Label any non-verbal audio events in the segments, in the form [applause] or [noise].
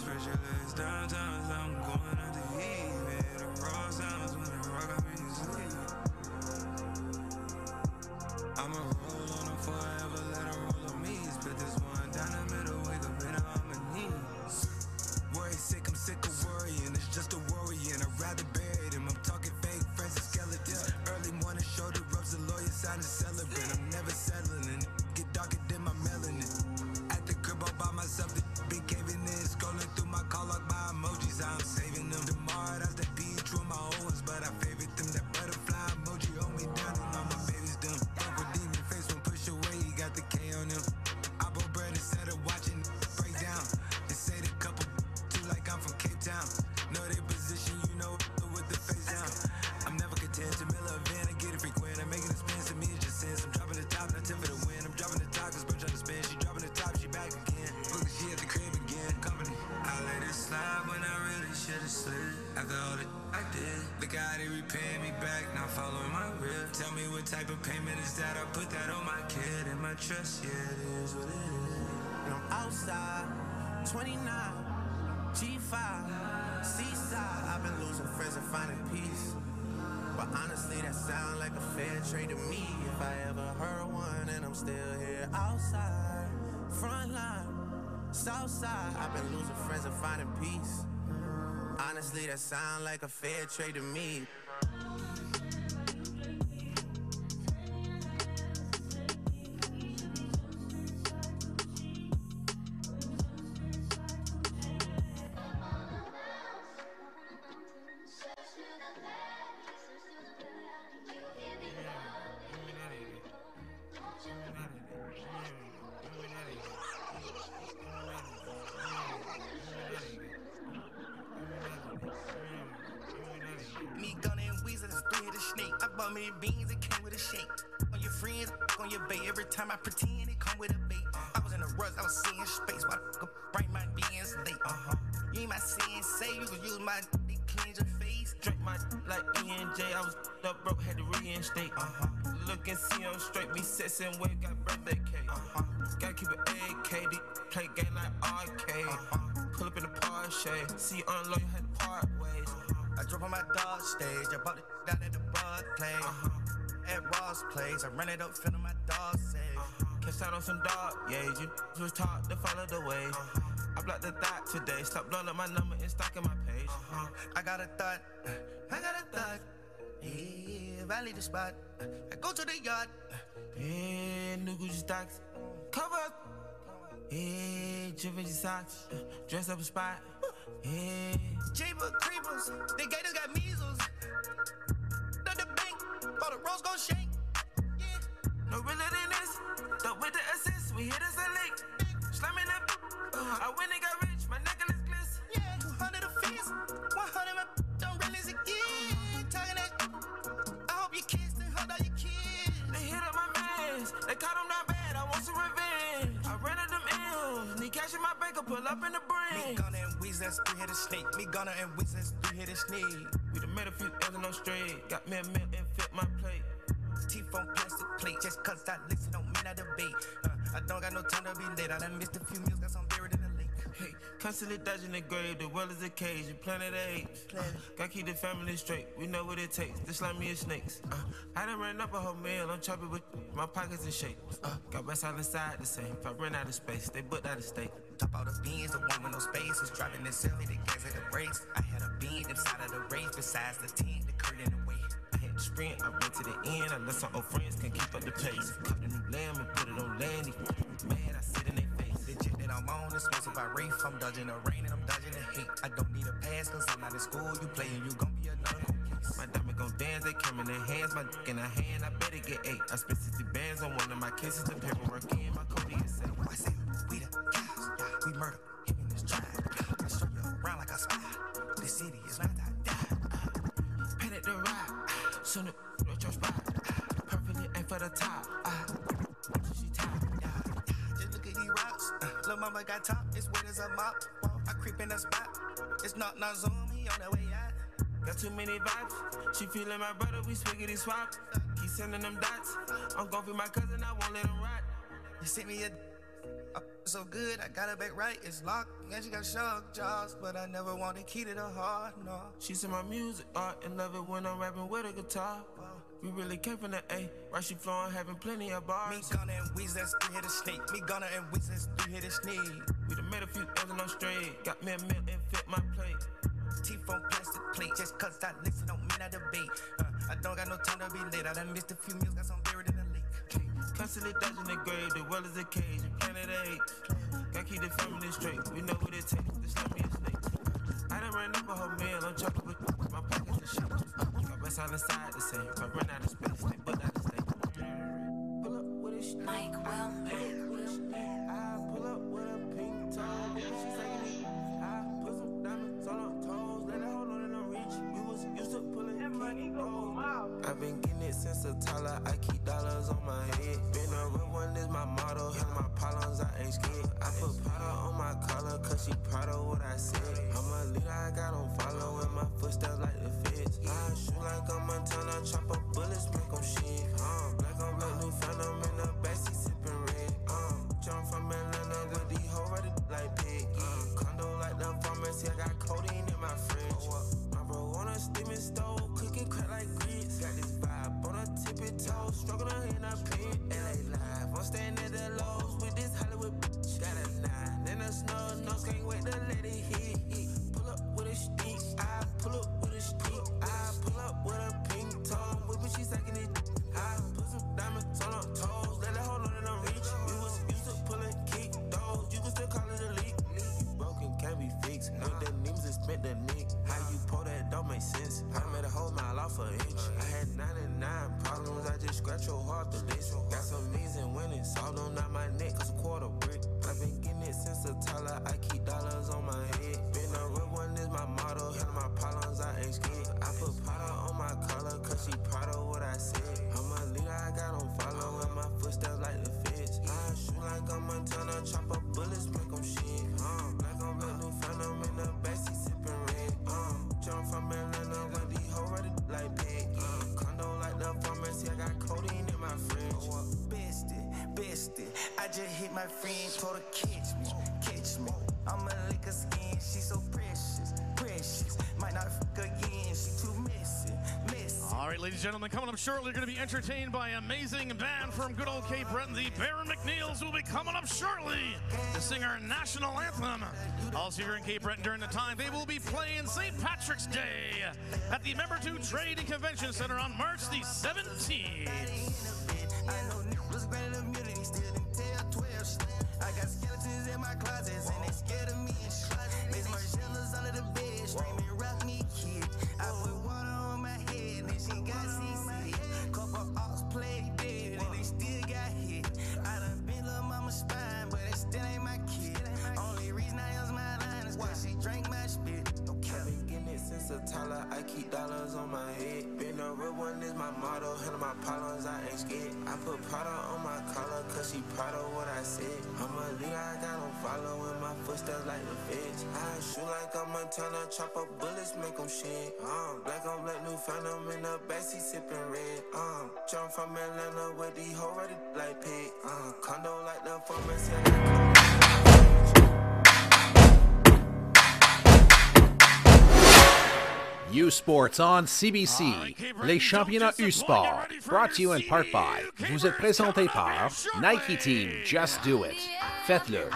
Spread your legs downtown, I'm going guy that repaying me back, following my real. Tell me what type of payment is that? I put that on my kid and my trust, yeah, it is what it is. I'm outside, 29, G5, Seaside. I've been losing friends and finding peace. But honestly, that sound like a fair trade to me. If I ever heard one, and I'm still here outside, front line, south side. I've been losing friends and finding peace. Honestly, that sound like a fair trade to me. Me, straight, me sets and wave, got birthday cake. Uh huh. Gotta keep it AK, deep, play game like arcade. Uh-huh. Pull up in the Porsche, see unload, had to part ways. I drove on my dog stage. I bought it down at the bud place. Uh-huh. At Ross place. I ran it up, feeling my dog safe. Catch out on some dog, yeah, you was taught to follow the way. I blocked the thought today, stop blowing up my number and stalking my page. I got a thought. [sighs] I got a thought. Yeah, valley the spot. I go to the yard. Yeah, new Gucci stocks, cover up. Yeah, dripping your socks, dress up a spot. Yeah, Jeepers, creepers. The gators got measles. The, the bank. Bought a rose gold shake. Yeah. no realer than this. The with the assist, we hit us a lick. Slamming up, uh, I went and got rich, my necklace gliss. Yeah, 200 a fees. 100 my don't realize again. Talking that. They caught him not bad, I want some revenge. I rented them M's, need cash in my bank, I pull up in the Me brain. Gunna and Weezy, that's three headed snake. Me Gunna and Weezy, that's three headed snake. We done made a few L's and no straight, got me a meal and fit my plate. Teeth on plastic plate, just cause I listen don't mean I debate. Uh, I don't got no time to be late. I done missed a few meals, got some constantly dodging the grave, the world is a cage, you planet apes. Gotta keep the family straight, we know what it takes, the slimy as snakes. Uh, I done ran up a whole meal, I'm chopping with my pockets in shape. Uh, got rest all inside the same, if I run out of space, they booked out of state. Top out the beans, the one with no space was driving the silly, the gas at the brakes. I had a bean inside of the race, besides the tent, the curtain away. I had to sprint, I went to the end, I let some old friends can keep up the pace. Caught a new lamb and put it on land, These mad, I I'm on is sponsored by Rafe. I'm dodging the rain and I'm dodging the hate. I don't need a pass cause I'm not in school. You playing, you gon' be another case. My diamond gon' dance, they come in their hands, my dick in a hand, I better get eight. I spent 60 bands on one of my kisses, the paperwork in, my code is safe. I say, we the yeah, we murder, Uh, got top, it's wet as a mop. I creep in the spot. It's not not zoom, he on the way out. Got too many vibes. She feeling my brother, we swiggity swap. Keep sending them dots. I'm gon' be my cousin, I won't let him rot. You sent me a so good, I got her back right, it's locked. And she got shark jaws, but I never want the key to the heart, no. She said my music art and love it when I'm rapping with a guitar. We really came from the A, right? She flowing, having plenty of bars. Me Gunna and Weezy, that's three hit a snake. Me Gunna and Weezy, that's three hit a snake. We done made a few M's and I'm straight. Got me a meal and fit my plate. Teeth on plastic plate, just cause I listen don't mean I debate. Uh, I don't got no time to be late. I done missed a few meals, got some buried in the lake. Constantly dodging the grave, the well is a cage. Planet apes. Gotta keep the family straight. We know what it takes. This let me a snake. I done ran up a whole meal. I'm chopping with my pockets and shit. Got west on the side to say. If I run out of space, they put out state. Pull up with a. Mike. Pull up with a pink toe. Baby, she's taking it. I put some diamonds on her toes. Let her hold on and reach. You was used to pulling king gold. I've been getting it since a toddler. I keep dollars on my head. Been a real one is my motto. Handle my problems, I ain't scared. I put powder on my collar, cause she proud of what I said. I'm a leader, I got on following my footsteps like the feds. I shoot like I'm Montana, chop up bullets, make them shit. Uh, black on black, new phantom in the backseat jump from Atlanta with these hoe ready like pig. Uh, condo like the pharmacy, I got codeine in my fridge. My bro on a steaming stove, cooking crack like grits. Got this vibe on a tippy toe, struggling in a pit. LA live, I'm staying at the lows with this Hollywood bitch. Got a nine and a snub nose, can't wait to let it hit. Pull up with a stick, I pull up with a stick. I pull up with a pink toe, problems, scratch your heart the list. Got some amazing winnings, solved them not my neck, cause a quarter brick. I've been getting it since a toddler, I keep dollars on my head. Been a real one is my motto, handle my problems, I ain't scared. Just hit my friend, told her catch me, catch me. I'm a lick her skin, she so precious, precious. Might not fuck again, she too messy, messy. All right, ladies and gentlemen, coming up shortly, you're going to be entertained by an amazing band from good old Cape Breton. The Barra MacNeils will be coming up shortly to sing our national anthem. Also here in Cape Breton during the time, they will be playing St. Patrick's Day at the Membertou Trade and Convention Center on March the 17th. Keep dollars on my head. Been a real one is my motto. Handle my problems, I ain't scared. I put powder on my collar, cause she proud of what I said. I'm a leader, I got on following my footsteps like the feds. I shoot like I'm Montana, chop up bullets, make them shit. Um, black on black, new phantom in the backseat sipping red. Um, jump from Atlanta with these hoe ready like pig. Um, condo like the pharmacy, U Sports on CBC, les championnats U Sport, brought to you in part by, vous êtes présenté par Nike Team, Just Do It, faites-le.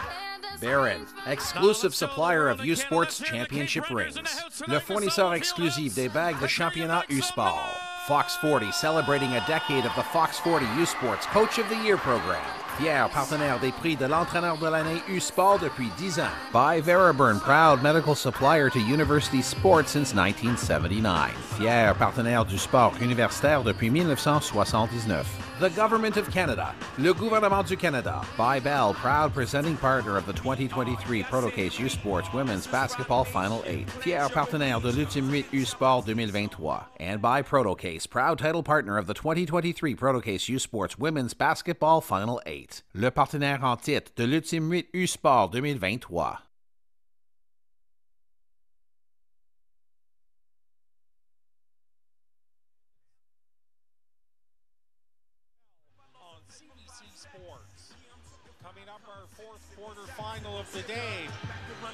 Baron, exclusive supplier of U Sports Championship rings, le fournisseur exclusif des bagues de championnat U Sport. Fox 40 celebrating a decade of the Fox 40 U Sports Coach of the Year program. Fier partenaire des prix de l'entraîneur de l'année U Sport depuis 10 ans. By Veriburn, proud medical supplier to university sports since 1979. Fier partenaire du sport universitaire depuis 1979. The Government of Canada. Le gouvernement du Canada. By Bell, proud presenting partner of the 2023 Protocase U Sports Women's Basketball Final 8. Fier partenaire de l'Ultime 8 U Sport 2023. And by Protocase, proud title partner of the 2023 Protocase U Sports Women's Basketball Final 8. Le partenaire en titre de l'Ultime 8 U Sport 2023. Final of the day.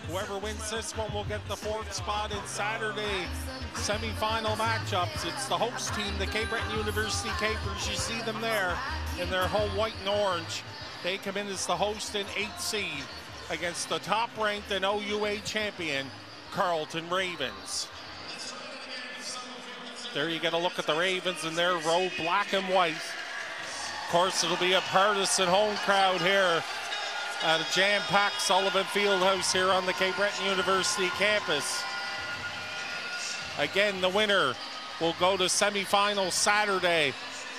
Whoever wins this one will get the fourth spot in Saturday semifinal matchups. It's the host team, the Cape Breton University Capers. You see them there in their home white and orange. They come in as the host and 8 seed against the top-ranked and OUA champion, Carleton Ravens. There you get a look at the Ravens in their row, black and white. Of course, it'll be a partisan home crowd here Uh, at a jam-packed Sullivan Fieldhouse here on the Cape Breton University campus. Again, the winner will go to semifinal Saturday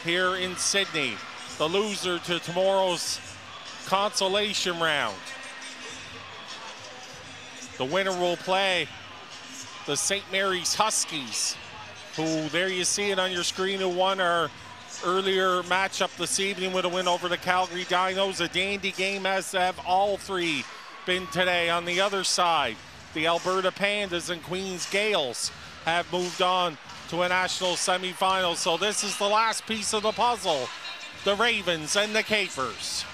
here in Sydney. The loser to tomorrow's consolation round. The winner will play the St. Mary's Huskies, who there you see it on your screen, who won our earlier matchup this evening with a win over the Calgary Dinos. A dandy game as have all three been today. On the other side, the Alberta Pandas and Queens Gaels have moved on to a national semifinal. So this is the last piece of the puzzle. The Ravens and the Capers.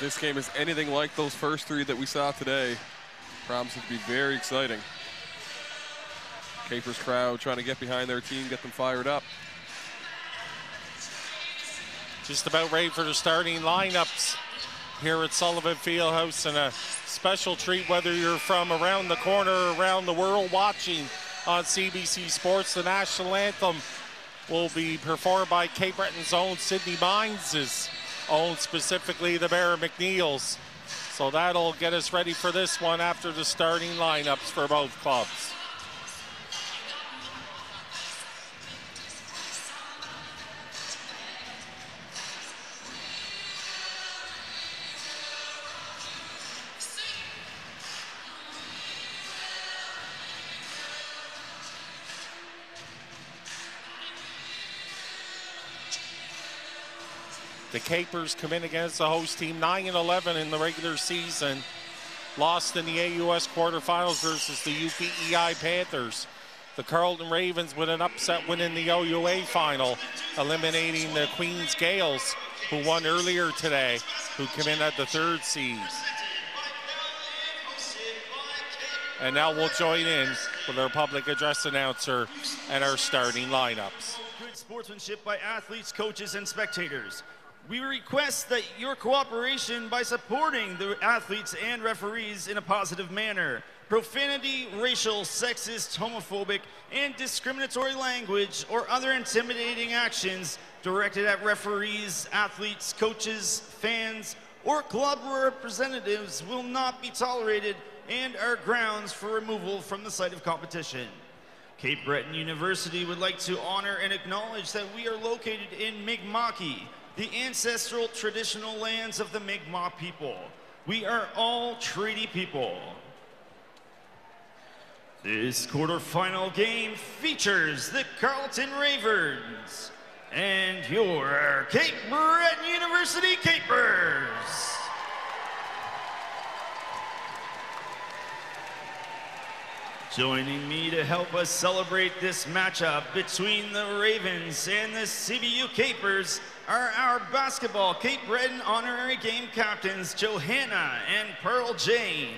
This game is anything like those first three that we saw today, promises to be very exciting. Capers crowd trying to get behind their team, get them fired up. Just about ready for the starting lineups here at Sullivan Fieldhouse and a special treat whether you're from around the corner or around the world watching on CBC Sports. The national anthem will be performed by Cape Breton's own Sydney Mines' own specifically the Barra MacNeils. So that'll get us ready for this one after the starting lineups for both clubs. The Capers come in against the host team 9 and 11 in the regular season. Lost in the AUS quarterfinals versus the UPEI Panthers. The Carleton Ravens with an upset win in the OUA final, eliminating the Queens Gaels, who won earlier today, who come in at the third seed. And now we'll join in with our public address announcer and our starting lineups. Good sportsmanship by athletes, coaches, and spectators. We request that your cooperation by supporting the athletes and referees in a positive manner. Profanity, racial, sexist, homophobic, and discriminatory language or other intimidating actions directed at referees, athletes, coaches, fans, or club representatives will not be tolerated and are grounds for removal from the site of competition. Cape Breton University would like to honor and acknowledge that we are located in Mi'kma'ki, the ancestral traditional lands of the Mi'kmaq people. We are all treaty people. This quarterfinal game features the Carleton Ravens and your Cape Breton University Capers. Joining me to help us celebrate this matchup between the Ravens and the CBU Capers are our basketball Cape Breton honorary game captains Johanna and Pearl Jane.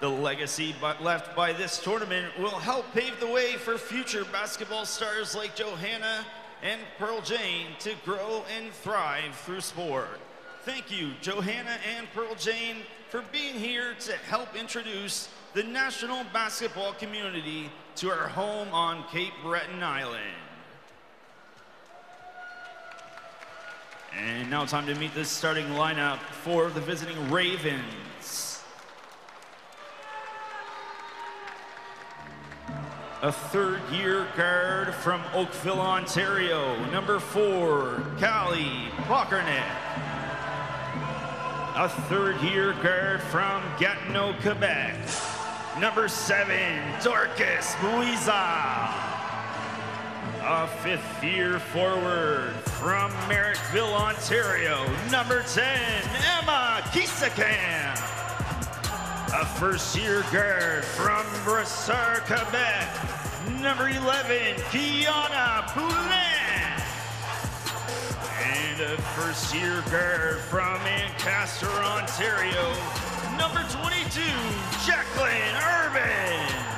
The legacy left by this tournament will help pave the way for future basketball stars like Johanna and Pearl Jane to grow and thrive through sport. Thank you, Johanna and Pearl Jane, for being here to help introduce the national basketball community to our home on Cape Breton Island. And now time to meet the starting lineup for the visiting Ravens. A third year guard from Oakville, Ontario, number four, Kali Pocrnic. A third year guard from Gatineau, Quebec, number seven, Dorcas Muiza. A fifth year forward from Merrickville, Ontario, number 10, Emma Kiesekamp. A first year guard from Brossard, Quebec, Number 11, Kiana Poulin. And a first year guard from Ancaster, Ontario, number 22, Jacqueline Urban.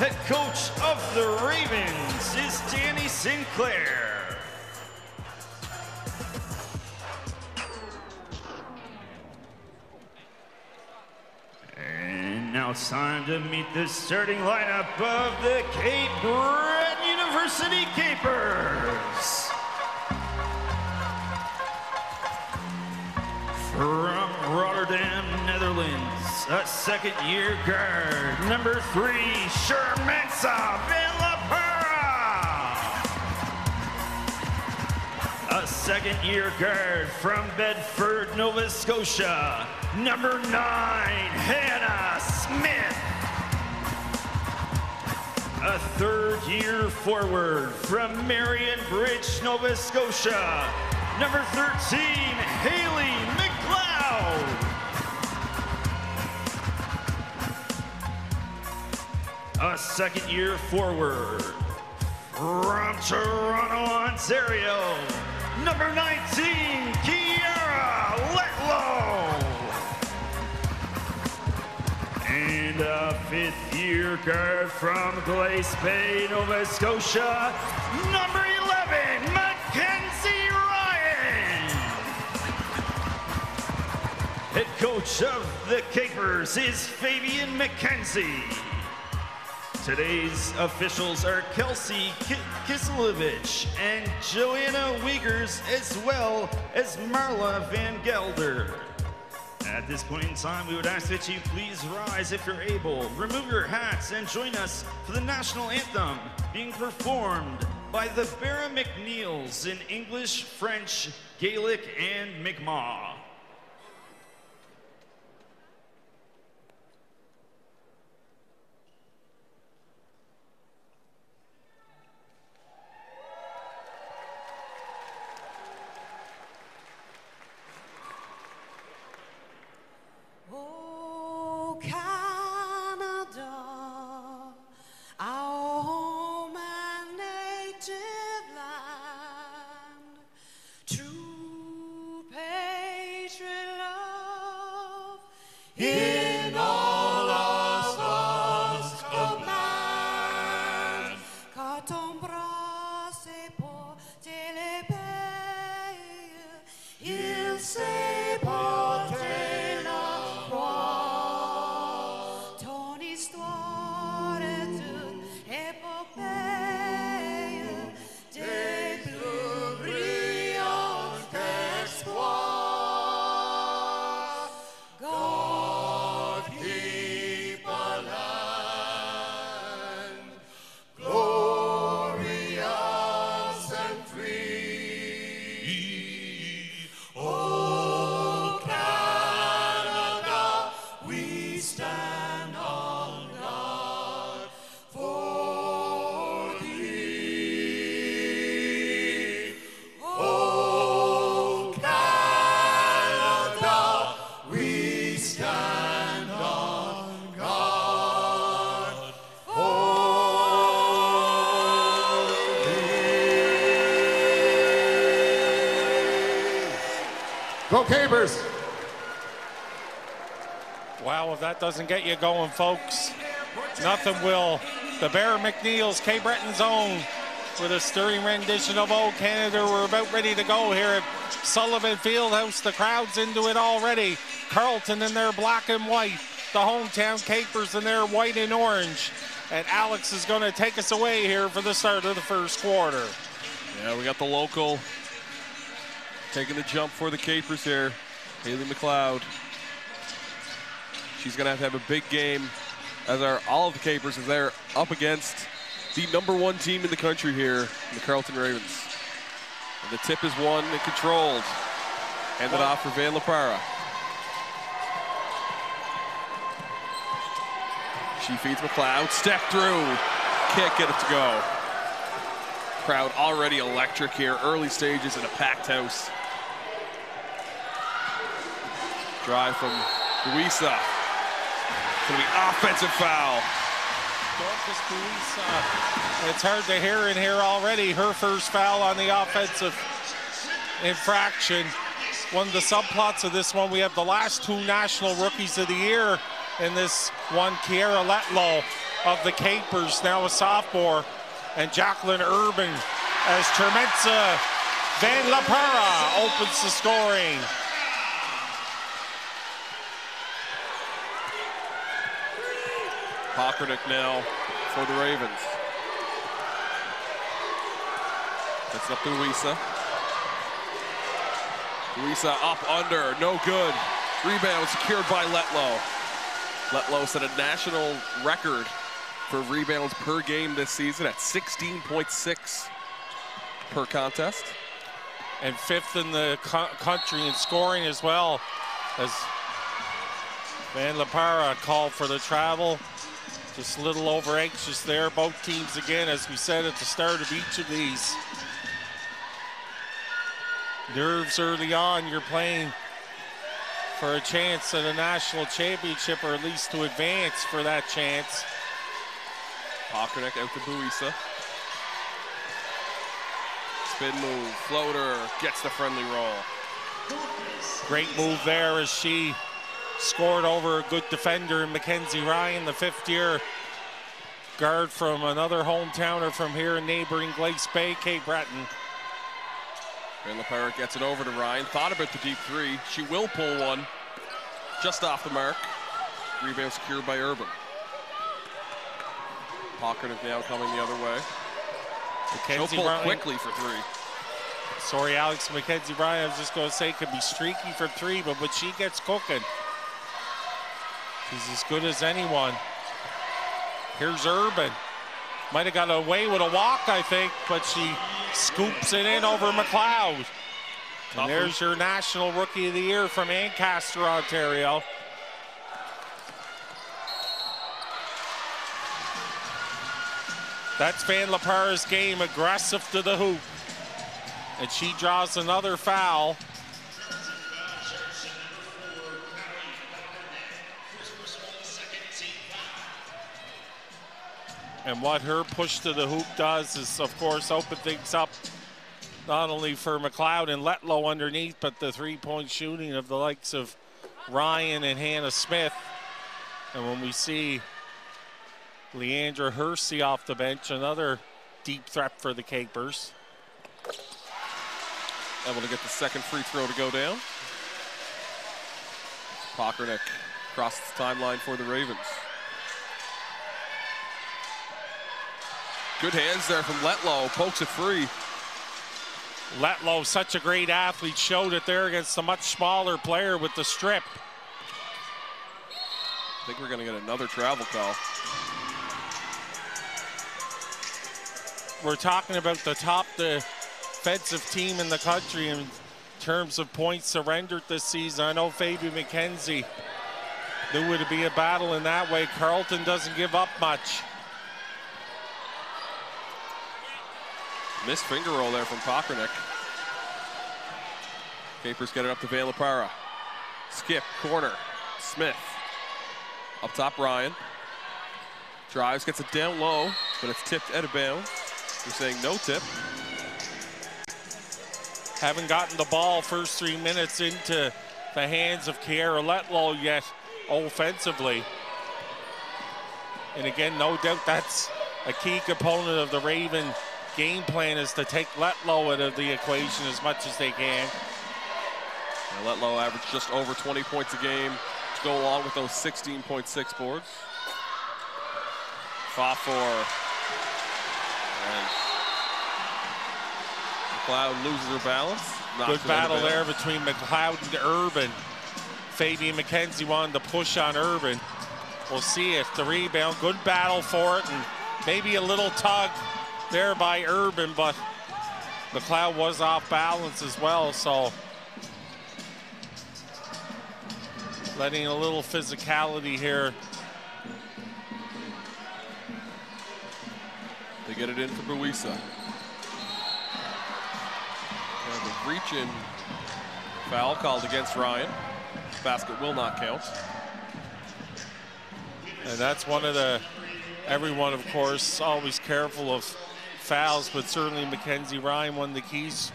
Head coach of the Ravens is Dani Sinclair. And now it's time to meet the starting lineup of the Cape Breton University Capers. From Rotterdam, Netherlands, a second year guard, number three, Shermansa Villapara. A second year guard from Bedford, Nova Scotia, number nine, Hannah Smith. A third year forward from Marion Bridge, Nova Scotia, number 13, Haley McLeod. A second year forward from Toronto, Ontario, number 19, Kiara Letlow. And a fifth year guard from Glace Bay, Nova Scotia, number 11, Mackenzie Ryan. Head coach of the Capers is Fabian McKenzie. Today's officials are Kelsey Kiselevich and Joanna Wiegers, as well as Marla Van Gelder. At this point in time, we would ask that you please rise if you're able, remove your hats, and join us for the national anthem being performed by the Barra MacNeils in English, French, Gaelic, and Mi'kmaq. Doesn't get you going, folks, nothing will. The Barra MacNeil's Cape Breton's own with a stirring rendition of O Canada. We're about ready to go here at Sullivan Fieldhouse. The crowd's into it already. Carleton in their black and white. The hometown Capers in their white and orange. And Alex is going to take us away here for the start of the first quarter. Yeah, we got the local taking the jump for the Capers here. Haley McLeod. She's going to have to have a big game as of the Capers as they're up against the number one team in the country here, the Carleton Ravens. And the tip is won and controlled. Handed off for Van La Parra. She feeds McLeod. Step through. Can't get it to go. Crowd already electric here. Early stages in a packed house. Drive from Luisa. To be offensive foul. Buisa. Uh, it's hard to hear in here already. Her first foul on the offensive infraction. One of the subplots of this one, we have the last two national rookies of the year in this one, Kiera Letlow of the Capers, now a sophomore, and Jacqueline Urban as Termenza Van La opens the scoring. Pocrnic now for the Ravens. That's up to Luisa. Luisa up under, no good. Rebound secured by Letlow. Letlow set a national record for rebounds per game this season at 16.6 per contest. And fifth in the co country in scoring as well as Van LaPara called for the travel. Just a little over anxious there. Both teams again, as we said at the start of each of these. Nerves early on, you're playing for a chance at a national championship or at least to advance for that chance. Pocrnic out to Buisa. Spin move, floater, gets the friendly roll. Great move there as she scored over a good defender in Mackenzie Ryan, the fifth year guard from another hometowner from here in neighboring Glace Bay, Cape Breton. Van La gets it over to Ryan. Thought about the deep three. She will pull one just off the mark. Rebound secured by Urban. Pocrnic now coming the other way. Mackenzie She'll pull Ryan- quickly for three. Sorry, Alex Mackenzie Ryan, I was just going to say could be streaky for three, but when she gets cooking, she's as good as anyone. Here's Urban. Might have got away with a walk, I think, but she scoops it in over McLeod. And there's your National Rookie of the Year from Ancaster, Ontario. That's Van La Parra's game, aggressive to the hoop. And she draws another foul. And what her push to the hoop does is, of course, open things up not only for McLeod and Letlow underneath, but the three-point shooting of the likes of Ryan and Hannah Smith. And when we see Leandra Hersey off the bench, another deep threat for the Capers. Able to get the second free throw to go down. Pocrnic crosses the timeline for the Ravens. Good hands there from Letlow. Pokes it free. Letlow, such a great athlete, showed it there against a much smaller player with the strip. I think we're going to get another travel call. We're talking about the top defensive team in the country in terms of points surrendered this season. I know Fabian McKenzie knew it would be a battle in that way. Carleton doesn't give up much. Missed finger roll there from Pocrnic. Capers get it up to Van Parra. Skip, corner, Smith. Up top, Ryan. Drives, gets it down low, but it's tipped out of bounds. You're saying no tip. Haven't gotten the ball first three minutes into the hands of Kiera Letlow yet offensively. And again, no doubt that's a key component of the Raven game plan is to take Letlow out of the equation as much as they can. Now Letlow averaged just over 20 points a game to go along with those 16.6 boards. Fought for. And McLeod loses her balance. Good it out of battle there between McLeod and Urban. Fabian McKenzie wanted to push on Urban. We'll see if the rebound, good battle for it, and maybe a little tug there by Urban, but McLeod was off balance as well, so letting a little physicality here. They get it in for Buisa. And the reach-in foul called against Ryan. Basket will not count. And that's one of the everyone, of course, always careful of fouls, but certainly Mackenzie Ryan, one of the keys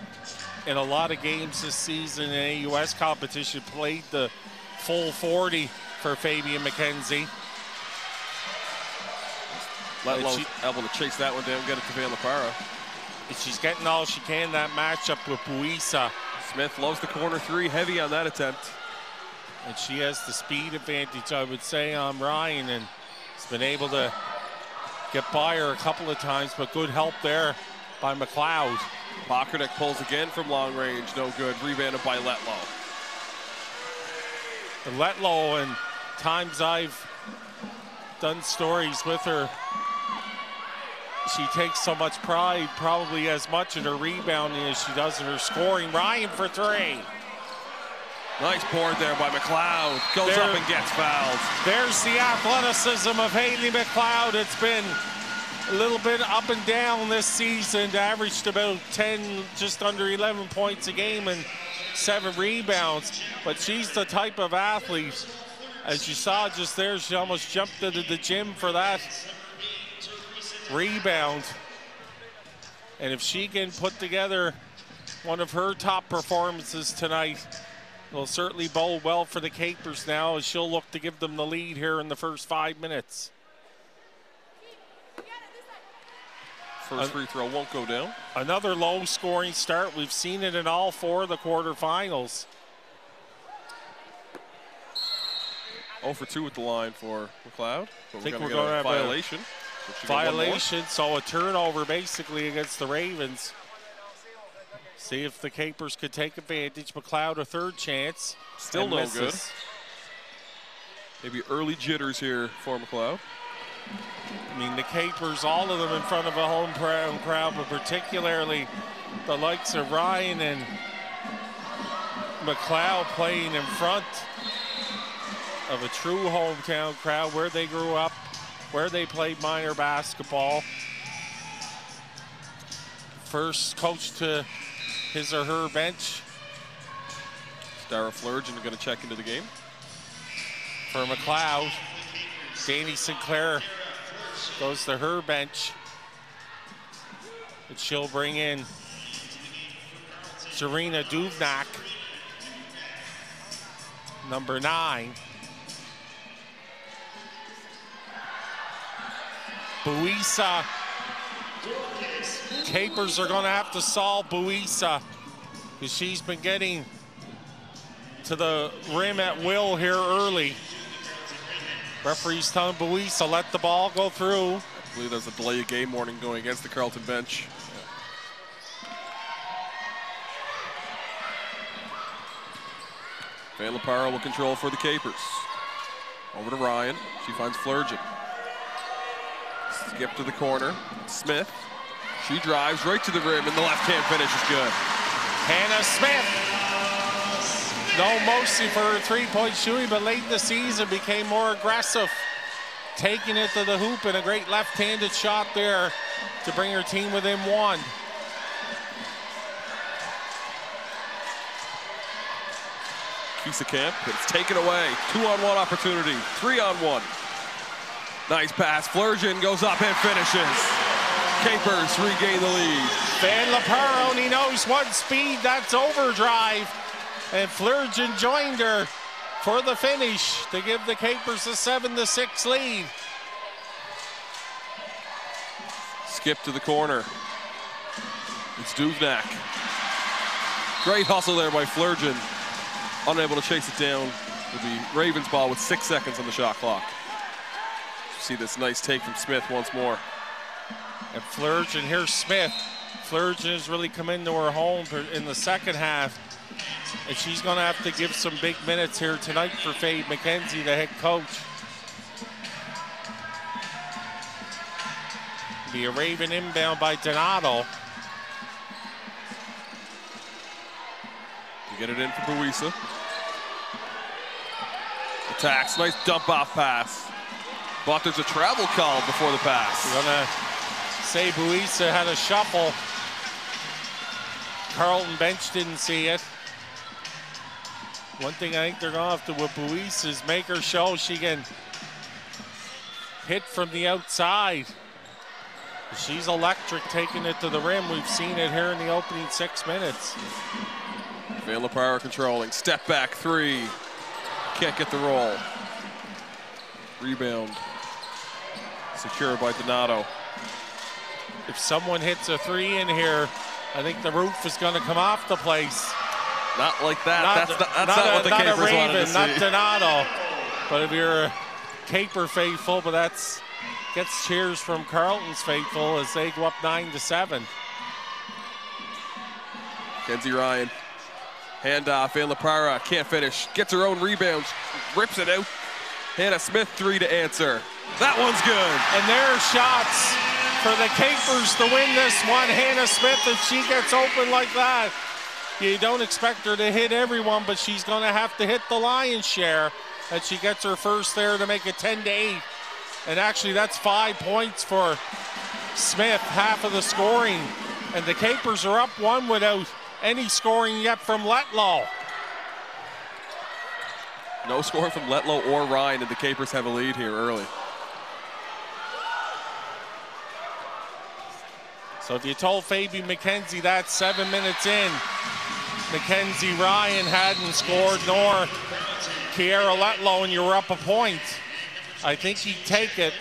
in a lot of games this season in AUS competition, played the full 40 for Fabian McKenzie. Letlow able to chase that one down, get it to Van Lapara. She's getting all she can that matchup with Buisa. Smith loves the corner three, heavy on that attempt. And she has the speed advantage, I would say, on Ryan, and has been able to get by her a couple of times, but good help there by McLeod. Pocrnic pulls again from long range, no good. Rebounded by Letlow. Letlow, and times I've done stories with her, she takes so much pride, probably as much in her rebounding as she does in her scoring. Ryan for three. Nice board there by McLeod. Goes There- up and gets fouled. There's the athleticism of Haley McLeod. It's been a little bit up and down this season. Averaged about 10, just under 11 points a game and seven rebounds. But she's the type of athlete, as you saw just there, she almost jumped into the gym for that rebound. And if she can put together one of her top performances tonight, will certainly bowl well for the Capers now as she'll look to give them the lead here in the first five minutes. First free throw won't go down. Another low scoring start. We've seen it in all four of the quarterfinals. 0 for 2 with the line for McLeod. But Think we're going to get a have a violation. So she got one more. Violation, so a turnover basically against the Ravens. See if the Capers could take advantage. McLeod a third chance. Still and no misses. good. Maybe early jitters here for McLeod. I mean, the Capers, all of them in front of a home crowd, crowd, but particularly the likes of Ryan and McLeod playing in front of a true hometown crowd where they grew up, where they played minor basketball. First coach to his or her bench Stara Flurgeon going to check into the game. for McLeod. Dani Sinclair goes to her bench. And she'll bring in Serena Duvnak, number nine. Buisa. Capers are going to have to solve Buisa because she's been getting to the rim at will here early. Referee's telling Buisa let the ball go through. I believe there's a delay of game warning going against the Carleton bench. Van Laparo will control for the Capers. Over to Ryan. She finds Flurgeon. Skip to the corner. Smith. She drives right to the rim, and the left hand finish is good. Hannah Smith. No mostly for her three-point shooting, but late in the season became more aggressive, taking it to the hoop and a great left-handed shot there to bring her team within one. Kiesekamp, it's taken away. Two on one opportunity, three on one. Nice pass. Flurgeon goes up and finishes. Capers regain the lead. Van Laparo only knows one speed, that's overdrive. And Flurgeon joined her for the finish to give the Capers a seven to six lead. Skip to the corner. It's Duvnak. Great hustle there by Flurgeon. Unable to chase it down with the Ravens ball with six seconds on the shot clock. See this nice take from Smith once more. And Flurgeon, here's Smith. Flurgeon has really come into her home in the second half. And she's going to have to give some big minutes here tonight for Faye McKenzie, the head coach. Be a Raven inbound by Donato. You get it in for Buisa. Attacks, nice dump off pass. But there's a travel call before the pass. Say Buisa had a shuffle. Carleton bench didn't see it. One thing I think they're gonna have to with Buisa is make her show she can hit from the outside. She's electric taking it to the rim. We've seen it here in the opening six minutes. Power controlling. Step back three. Can't get the roll. Rebound. Secured by Donato. If someone hits a three in here, I think the roof is going to come off the place. Not like that. that's not, that's not, a, what the not Capers a Raven, wanted to see. not Donato. But if you're a Caper faithful, but that's gets cheers from Carleton's faithful as they go up nine to seven. Kenzie Ryan. Handoff. Van Para can't finish. Gets her own rebounds. Rips it out. Hannah Smith three to answer. That one's good. And there are shots for the Capers to win this one. Hannah Smith, if she gets open like that, you don't expect her to hit everyone, but she's going to have to hit the lion's share. And she gets her first there to make it 10 to 8. And actually, that's five points for Smith, half of the scoring. And the Capers are up one without any scoring yet from Letlow. No score from Letlow or Ryan, and the Capers have a lead here early. So if you told Fabi McKenzie that seven minutes in, Mackenzie Ryan hadn't scored, nor Kiera Letlow, and you were up a point, I think he'd take it.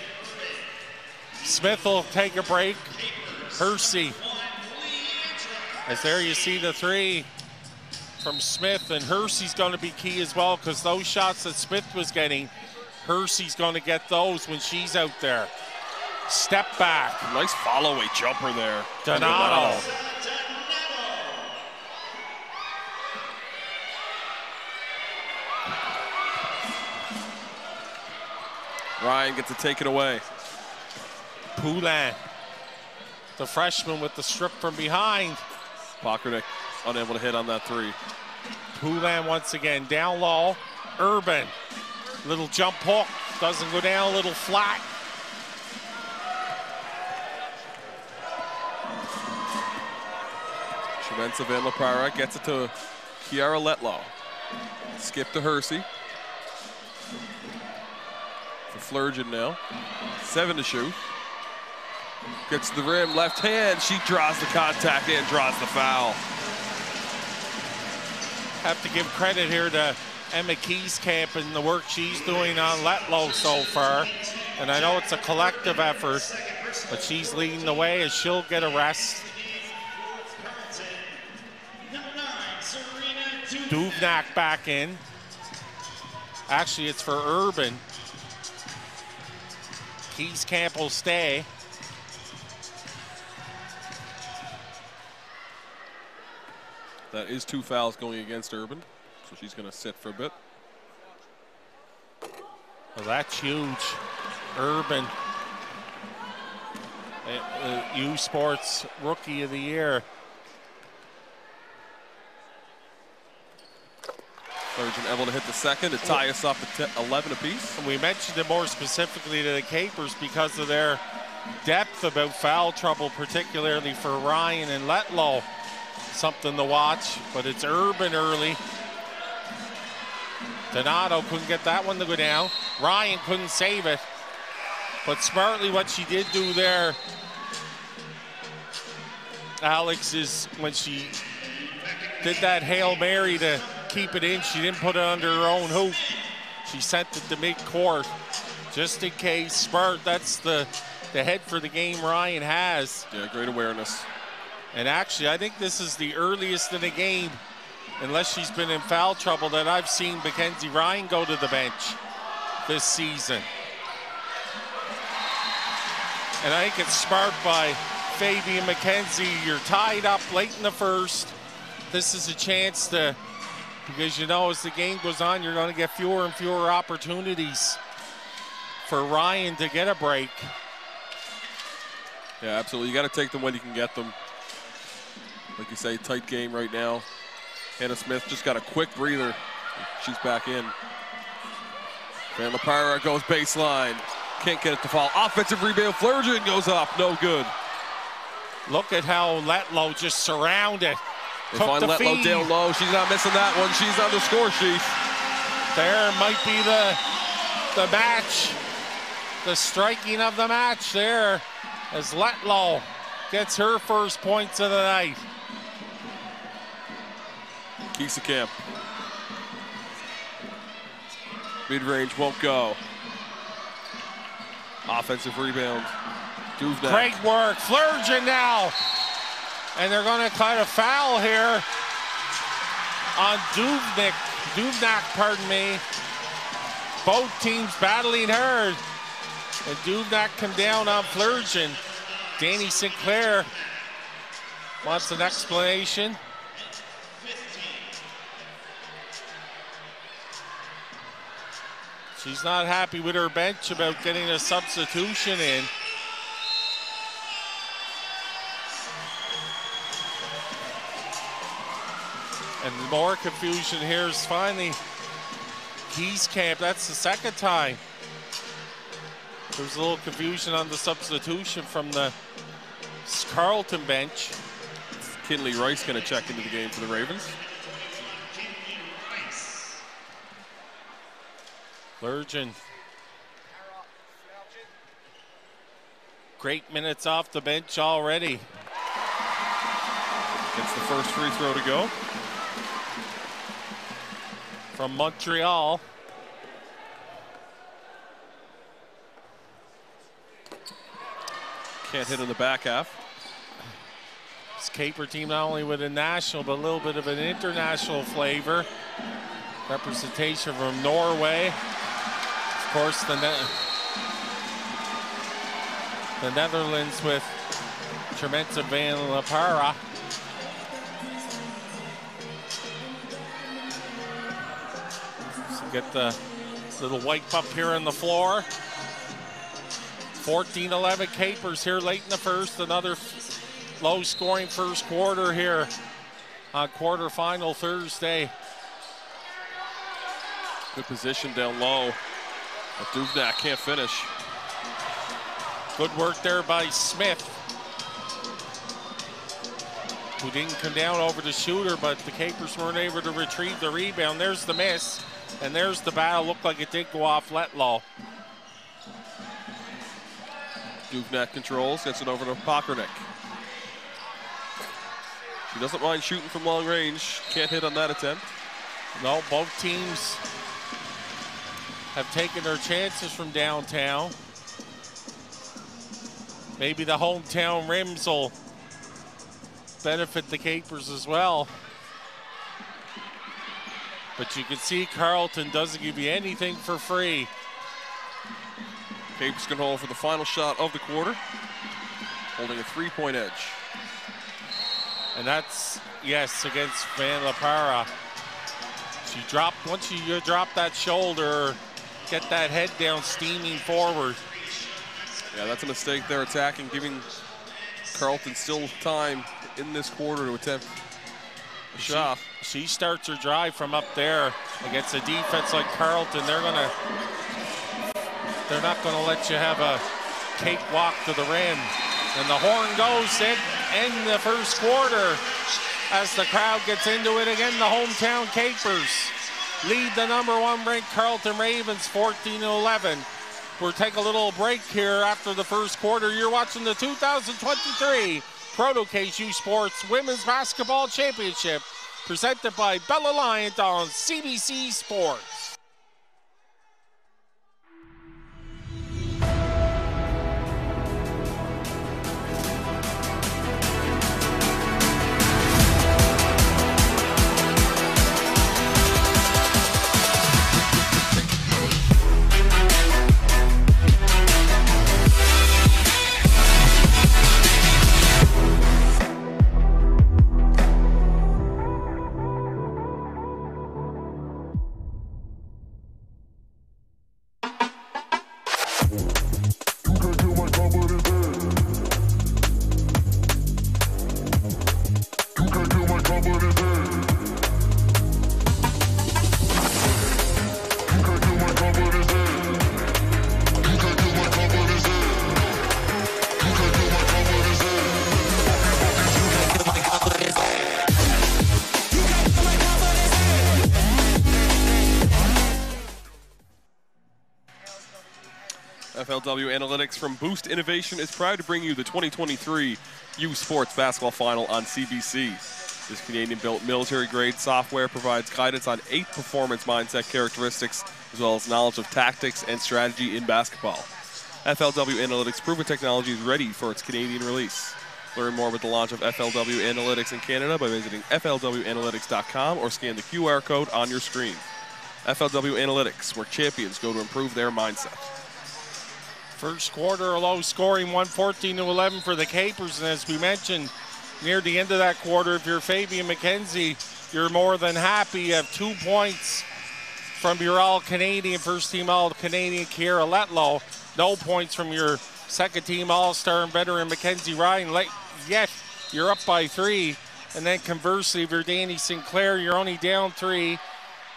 Smith will take a break. Hersey. As there you see the three from Smith, and Hersey's going to be key as well because those shots that Smith was getting, Hersey's going to get those when she's out there. Step back. Nice follow away jumper there. Donato. Ryan gets to take it away. Poulin, the freshman with the strip from behind. Pocrnic unable to hit on that three. Poulin once again down low. Urban, little jump hook, doesn't go down, a little flat. Tremenza Van La Para gets it to Kiera Letlow. Skip to Hersey. For Flurgeon now. Seven to shoot. Gets to the rim, left hand. She draws the contact and draws the foul. Have to give credit here to Emma Kiesekamp and the work she's doing on Letlow so far. And I know it's a collective effort, but she's leading the way as she'll get a rest. Duvnak back in. Actually, it's for Urban. Kiesekamp will stay. That is two fouls going against Urban, so she's going to sit for a bit. Well, that's huge. Urban, uh, U Sports Rookie of the Year. Flurgeon able to hit the second to tie us up at 11 apiece. And we mentioned it more specifically to the Capers because of their depth about foul trouble, particularly for Ryan and Letlow. Something to watch, but it's Urban early. Donato couldn't get that one to go down. Ryan couldn't save it. But smartly, what she did do there, Alex, is when she did that Hail Mary to keep it in, she didn't put it under her own hoop. She sent it to mid-court just in case. Smart, that's the, the head for the game Ryan has. Yeah, great awareness. And actually, I think this is the earliest in the game, unless she's been in foul trouble, that I've seen Mackenzie Ryan go to the bench this season. And I think it's smart by Fabian McKenzie. You're tied up late in the first. This is a chance to, because you know as the game goes on, you're going to get fewer and fewer opportunities for Ryan to get a break. Yeah, absolutely. You got to take them when you can get them. Like you say, tight game right now. Hannah Smith just got a quick breather. She's back in. Van Lapara goes baseline. Can't get it to fall. Offensive rebound. Flurgeon goes up. No good. Look at how Letlow just surrounded. They Took find the Letlow down low. She's not missing that one. She's on the score sheet. There might be the the match. the striking of the match there as Letlow gets her first points of the night. Camp. Mid-range won't go. Offensive rebound. Duvnak. Great work. Flurgeon now. And they're going to kind of foul here on Duvnik. Duvnak, pardon me. Both teams battling hard. And Duvnak come down on Flurgeon. Dani Sinclair wants an explanation. She's not happy with her bench about getting a substitution in. And more confusion here is finally Kiesekamp. That's the second time. There's a little confusion on the substitution from the Carleton bench. Kinley Rice going to check into the game for the Ravens. Virgin. Great minutes off the bench already. Gets the first free throw to go. From Montreal. Can't hit in the back half. This Caper team not only with a national, but a little bit of an international flavor. Representation from Norway. Of course, the, ne the Netherlands with Tremenza Van La Parra. Get the little white up here on the floor. 14-11 Capers here late in the first. Another low-scoring first quarter here on quarterfinal Thursday. Good position down low. But Duvnak can't finish. Good work there by Smith. Who didn't come down over the shooter, but the Capers weren't able to retrieve the rebound. There's the miss, and there's the battle. Looked like it did go off Letlow. Duvnak controls, gets it over to Pocrnic. He doesn't mind shooting from long range. Can't hit on that attempt. No, both teams have taken their chances from downtown. Maybe the hometown rims will benefit the Capers as well. But you can see Carleton doesn't give you anything for free. Capes can hold for the final shot of the quarter, holding a three-point edge. And that's, yes, against Van La Parra. She dropped, once you drop that shoulder, get that head down steaming forward. Yeah, that's a mistake they're attacking, giving Carleton still time in this quarter to attempt she. She starts her drive from up there against a defense like Carleton. They're gonna, they're not gonna let you have a cakewalk to the rim. And the horn goes in, in the first quarter as the crowd gets into it again. The hometown Capers lead the number one ranked Carleton Ravens 14 11. We'll take a little break here after the first quarter. You're watching the 2023 Protocase U Sports Women's Basketball Championship presented by Bell Aliant on CBC Sports. FLW Analytics from Boost Innovation is proud to bring you the 2023 U Sports Basketball Final on CBC. This Canadian built military grade software provides guidance on eight performance mindset characteristics, as well as knowledge of tactics and strategy in basketball. FLW Analytics proven technology is ready for its Canadian release. Learn more about the launch of FLW Analytics in Canada by visiting FLWAnalytics.com or scan the QR code on your screen. FLW Analytics, where champions go to improve their mindset. First quarter, a low scoring 114 to 11 for the Capers. And as we mentioned, near the end of that quarter, if you're Fabian McKenzie, you're more than happy. You have two points from your All Canadian, first team All Canadian Kiera Letlow. No points from your second team All Star and veteran Mackenzie Ryan. Yet you're up by three. And then conversely, if you're Dani Sinclair, you're only down three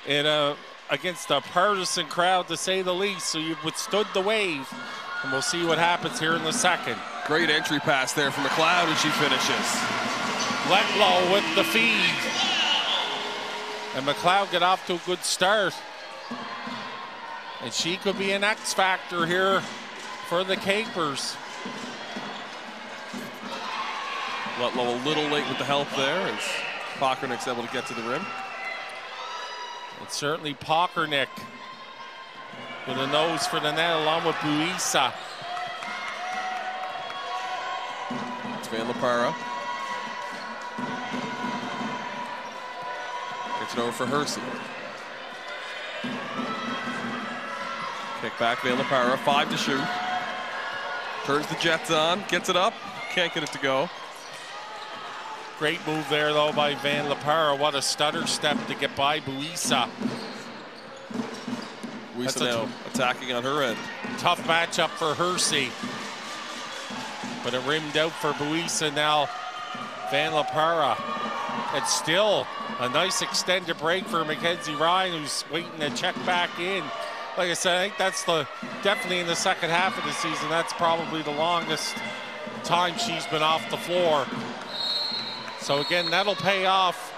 in a, against a partisan crowd, to say the least. So you've withstood the wave. And we'll see what happens here in the second. Great entry pass there from McLeod as she finishes. Letlow with the feed. And McLeod get off to a good start. And she could be an X factor here for the Capers. Letlow a little late with the help there as Pocrnic's able to get to the rim. It's certainly Pocrnic with a nose for the net along with Buisa. It's Van LaPara. Gets it over for Hersey. Kick back, Van LaPara, five to shoot. Turns the Jets on, gets it up, can't get it to go. Great move there, though, by Van LaPara. What a stutter step to get by Buisa. Buisa now attacking on her end. Tough matchup for Hersey. But it rimmed out for Buisa now. Van LaPara. It's still a nice extended break for Mackenzie Ryan, who's waiting to check back in. Like I said, I think that's the definitely in the second half of the season. That's probably the longest time she's been off the floor. So again, that'll pay off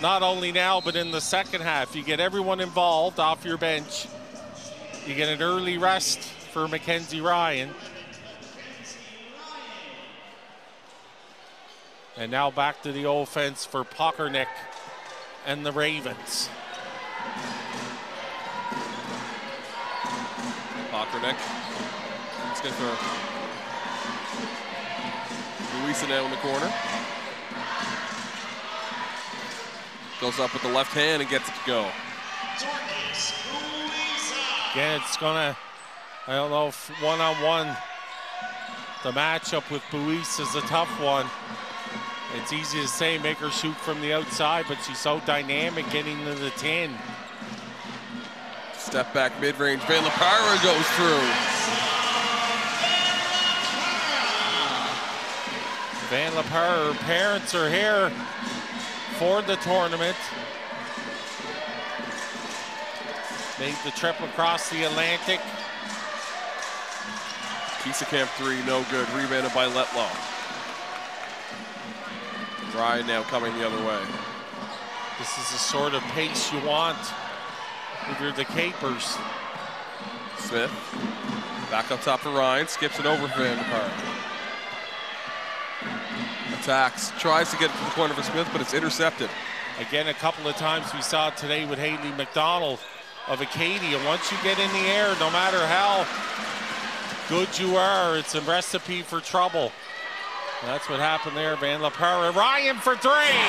not only now, but in the second half. You get everyone involved off your bench. You get an early rest for Mackenzie Ryan. And now back to the offense for Pocrnic and the Ravens. Pocrnic. It's good for Buisa now in the corner. Goes up with the left hand and gets it to go. Again, it's gonna, I don't know if one-on-one, the matchup with Buis is a tough one. It's easy to say make her shoot from the outside, but she's so dynamic getting to the 10. Step back mid-range, Van LaPara goes through. Van LaPara, her parents are here for the tournament. Made the trip across the Atlantic. Piece of camp three, no good. Rebounded by Letlow. Ryan now coming the other way. This is the sort of pace you want if you're the Capers. Smith, back up top for Ryan, skips it over Van LaPara. Attacks, tries to get to the corner for Smith, but it's intercepted. Again, a couple of times we saw today with Haley McDonald of Acadia. Once you get in the air, no matter how good you are, it's a recipe for trouble. That's what happened there, Van LaPara. Ryan for three!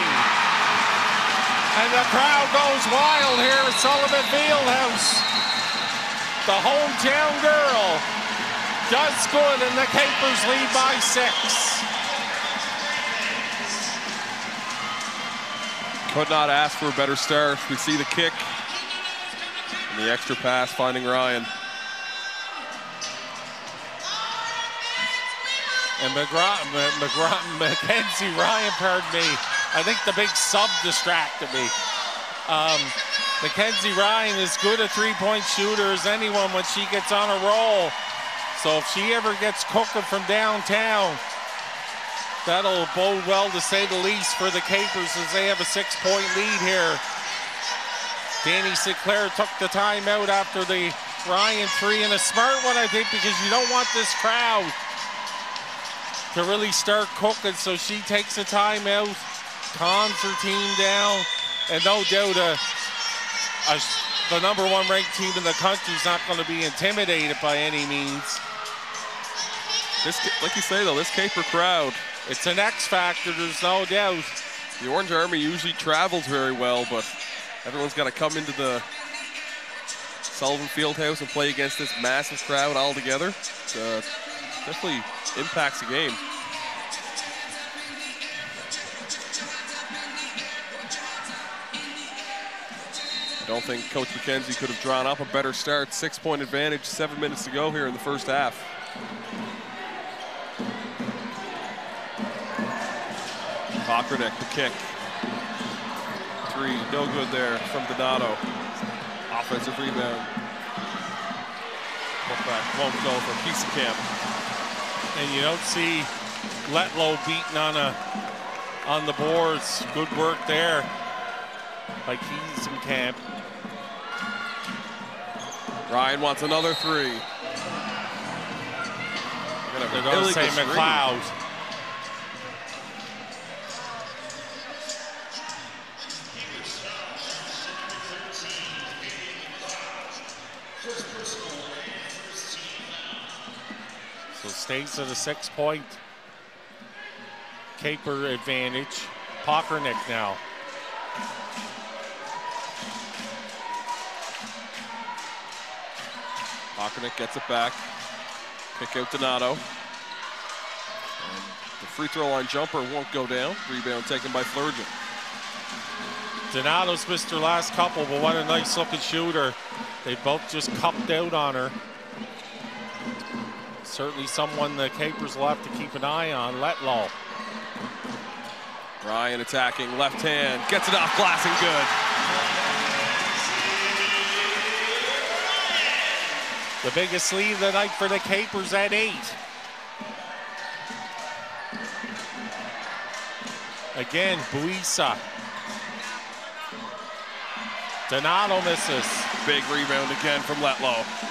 And the crowd goes wild here at Sullivan Fieldhouse. The hometown girl does good, and the Capers lead by six. Could not ask for a better start. We see the kick and the extra pass finding Ryan. And McGrath, McGrath, [laughs] Mackenzie Ryan, pardon me. I think the big sub distracted me. Um, Mackenzie Ryan is good a three-point shooter as anyone when she gets on a roll. So if she ever gets cooking from downtown, that'll bode well to say the least for the Capers as they have a six-point lead here. Dani Sinclair took the timeout after the Ryan three and a smart one, I think, because you don't want this crowd to really start cooking. So she takes a timeout, calms her team down, and no doubt uh, a, a, the number one ranked team in the country is not going to be intimidated by any means. This, like you say though, this Caper crowd, it's an X factor. There's no doubt. The Orange Army usually travels very well, but everyone's got to come into the Sullivan Fieldhouse and play against this massive crowd all together. Uh, definitely impacts the game. I don't think Coach McKenzie could have drawn up a better start. Six point advantage, seven minutes to go here in the first half. Pocrnic, the kick. Three, no good there from Donato. Offensive rebound. Won't go for Camp. And you don't see Letlow beating on a on the boards. Good work there by Kees Camp. Ryan wants another three. They're going to say McLeod. Stays at a six point caper advantage. Pocrnic now. Pocrnic gets it back. Pick out Donato. And the free throw line jumper won't go down. Rebound taken by Flurgeon. Donato's missed her last couple, but what a nice looking shooter. They both just cupped out on her certainly someone the Capers will have to keep an eye on. Letlow. Ryan attacking, left hand, gets it off glass and good. The biggest lead of the night for the Capers at eight. Again, Buisa. Donato misses. Big rebound again from Letlow.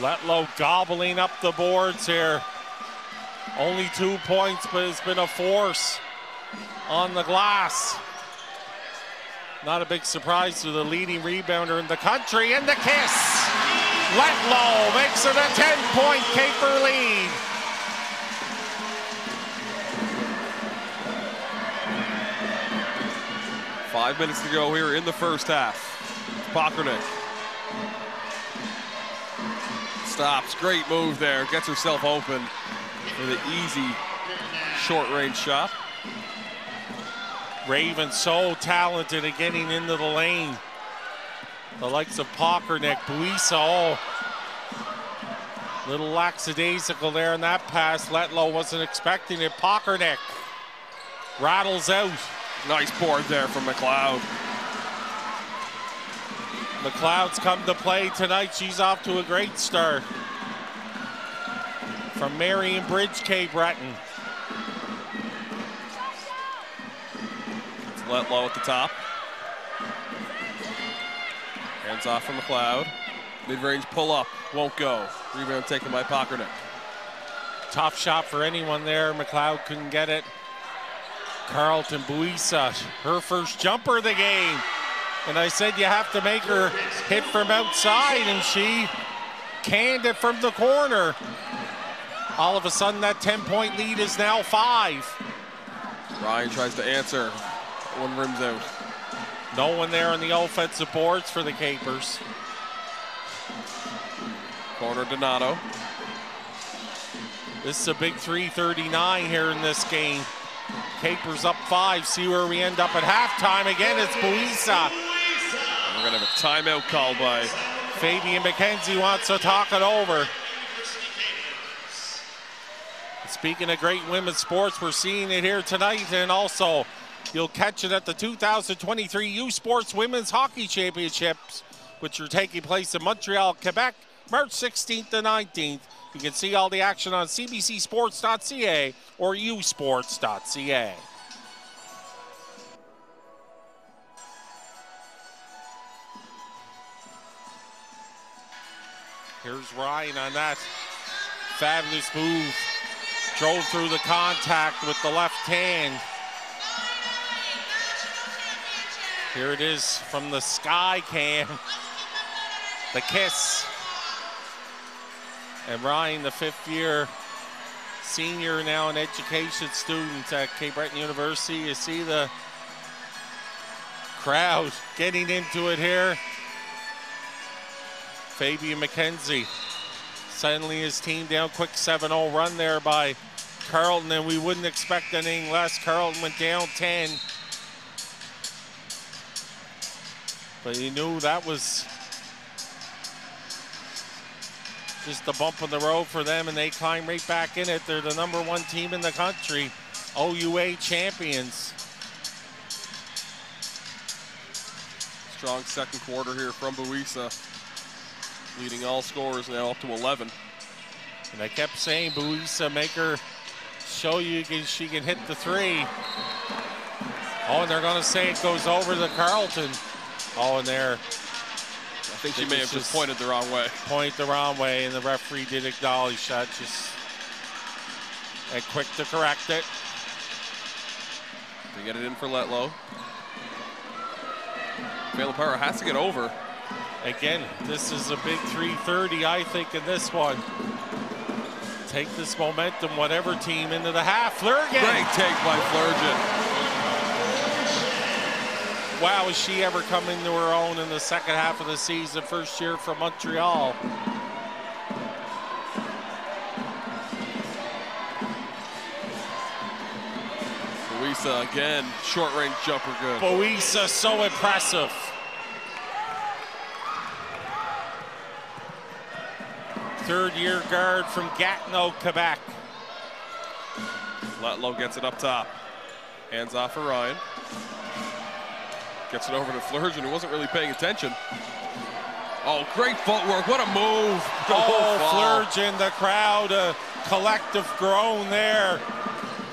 Letlow gobbling up the boards here. Only two points, but it's been a force on the glass. Not a big surprise to the leading rebounder in the country. And the kiss. Letlow makes it a 10-point Caper lead. Five minutes to go here in the first half. Pocrnic stops. Great move there. Gets herself open for the easy short range shot. Raven so talented at getting into the lane. The likes of Pocrnic, Buisa, oh. Little lackadaisical there in that pass. Letlow wasn't expecting it. Pocrnic rattles out. Nice board there from McLeod. McLeod's come to play tonight. She's off to a great start. From Marion Bridge, Cape Breton. It's Letlow at the top. Hands off from McLeod. Mid-range pull up, won't go. Rebound taken by Pocrnic. Tough shot for anyone there. McLeod couldn't get it. Carleton Buisa, her first jumper of the game. And I said you have to make her hit from outside, and she canned it from the corner. All of a sudden, that 10-point lead is now five. Ryan tries to answer. One rims out. No one there on the offensive boards for the Capers. Corner Donato. This is a big 339 here in this game. Capers up five. See where we end up at halftime. Again, it's Buisa. We're going to have a timeout called by Fabian McKenzie wants to talk it over. Speaking of great women's sports, we're seeing it here tonight, and also you'll catch it at the 2023 U Sports Women's Hockey Championships, which are taking place in Montreal, Quebec, March 16th to 19th. You can see all the action on cbcsports.ca or usports.ca. Here's Ryan on that fabulous move. Drove through the contact with the left hand. Here it is from the sky cam. The kiss. And Ryan, the fifth year senior now an education student at Cape Breton University. You see the crowd getting into it here. Fabian McKenzie suddenly his team down quick 7-0 run there by Carleton, and we wouldn't expect anything less. Carleton went down 10. But he knew that was just a bump in the road for them, and they climb right back in it. They're the number one team in the country, OUA champions. Strong second quarter here from Buisa, leading all scorers now up to 11. And I kept saying, Buisa, make her show you can, she can hit the three. Oh, and they're going to say it goes over the Carleton. Oh, and there. I think she may have just pointed the wrong way. Point the wrong way, and the referee did acknowledge that. Just and quick to correct it. They get it in for Letlow. Power has to get over. Again, this is a big 330, I think, in this one. Take this momentum, whatever team, into the half. Flurgan. Great take by Flurgan wow, is she ever coming to her own in the second half of the season, first year from Montreal. Buisa again, short range jumper good. Buisa so impressive. Third year guard from Gatineau, Quebec. Letlow gets it up top. Hands off for Ryan. Gets it over to Flurgan, who wasn't really paying attention. Oh, great footwork. What a move. [laughs] Oh, Flurgan, the crowd, a collective groan there.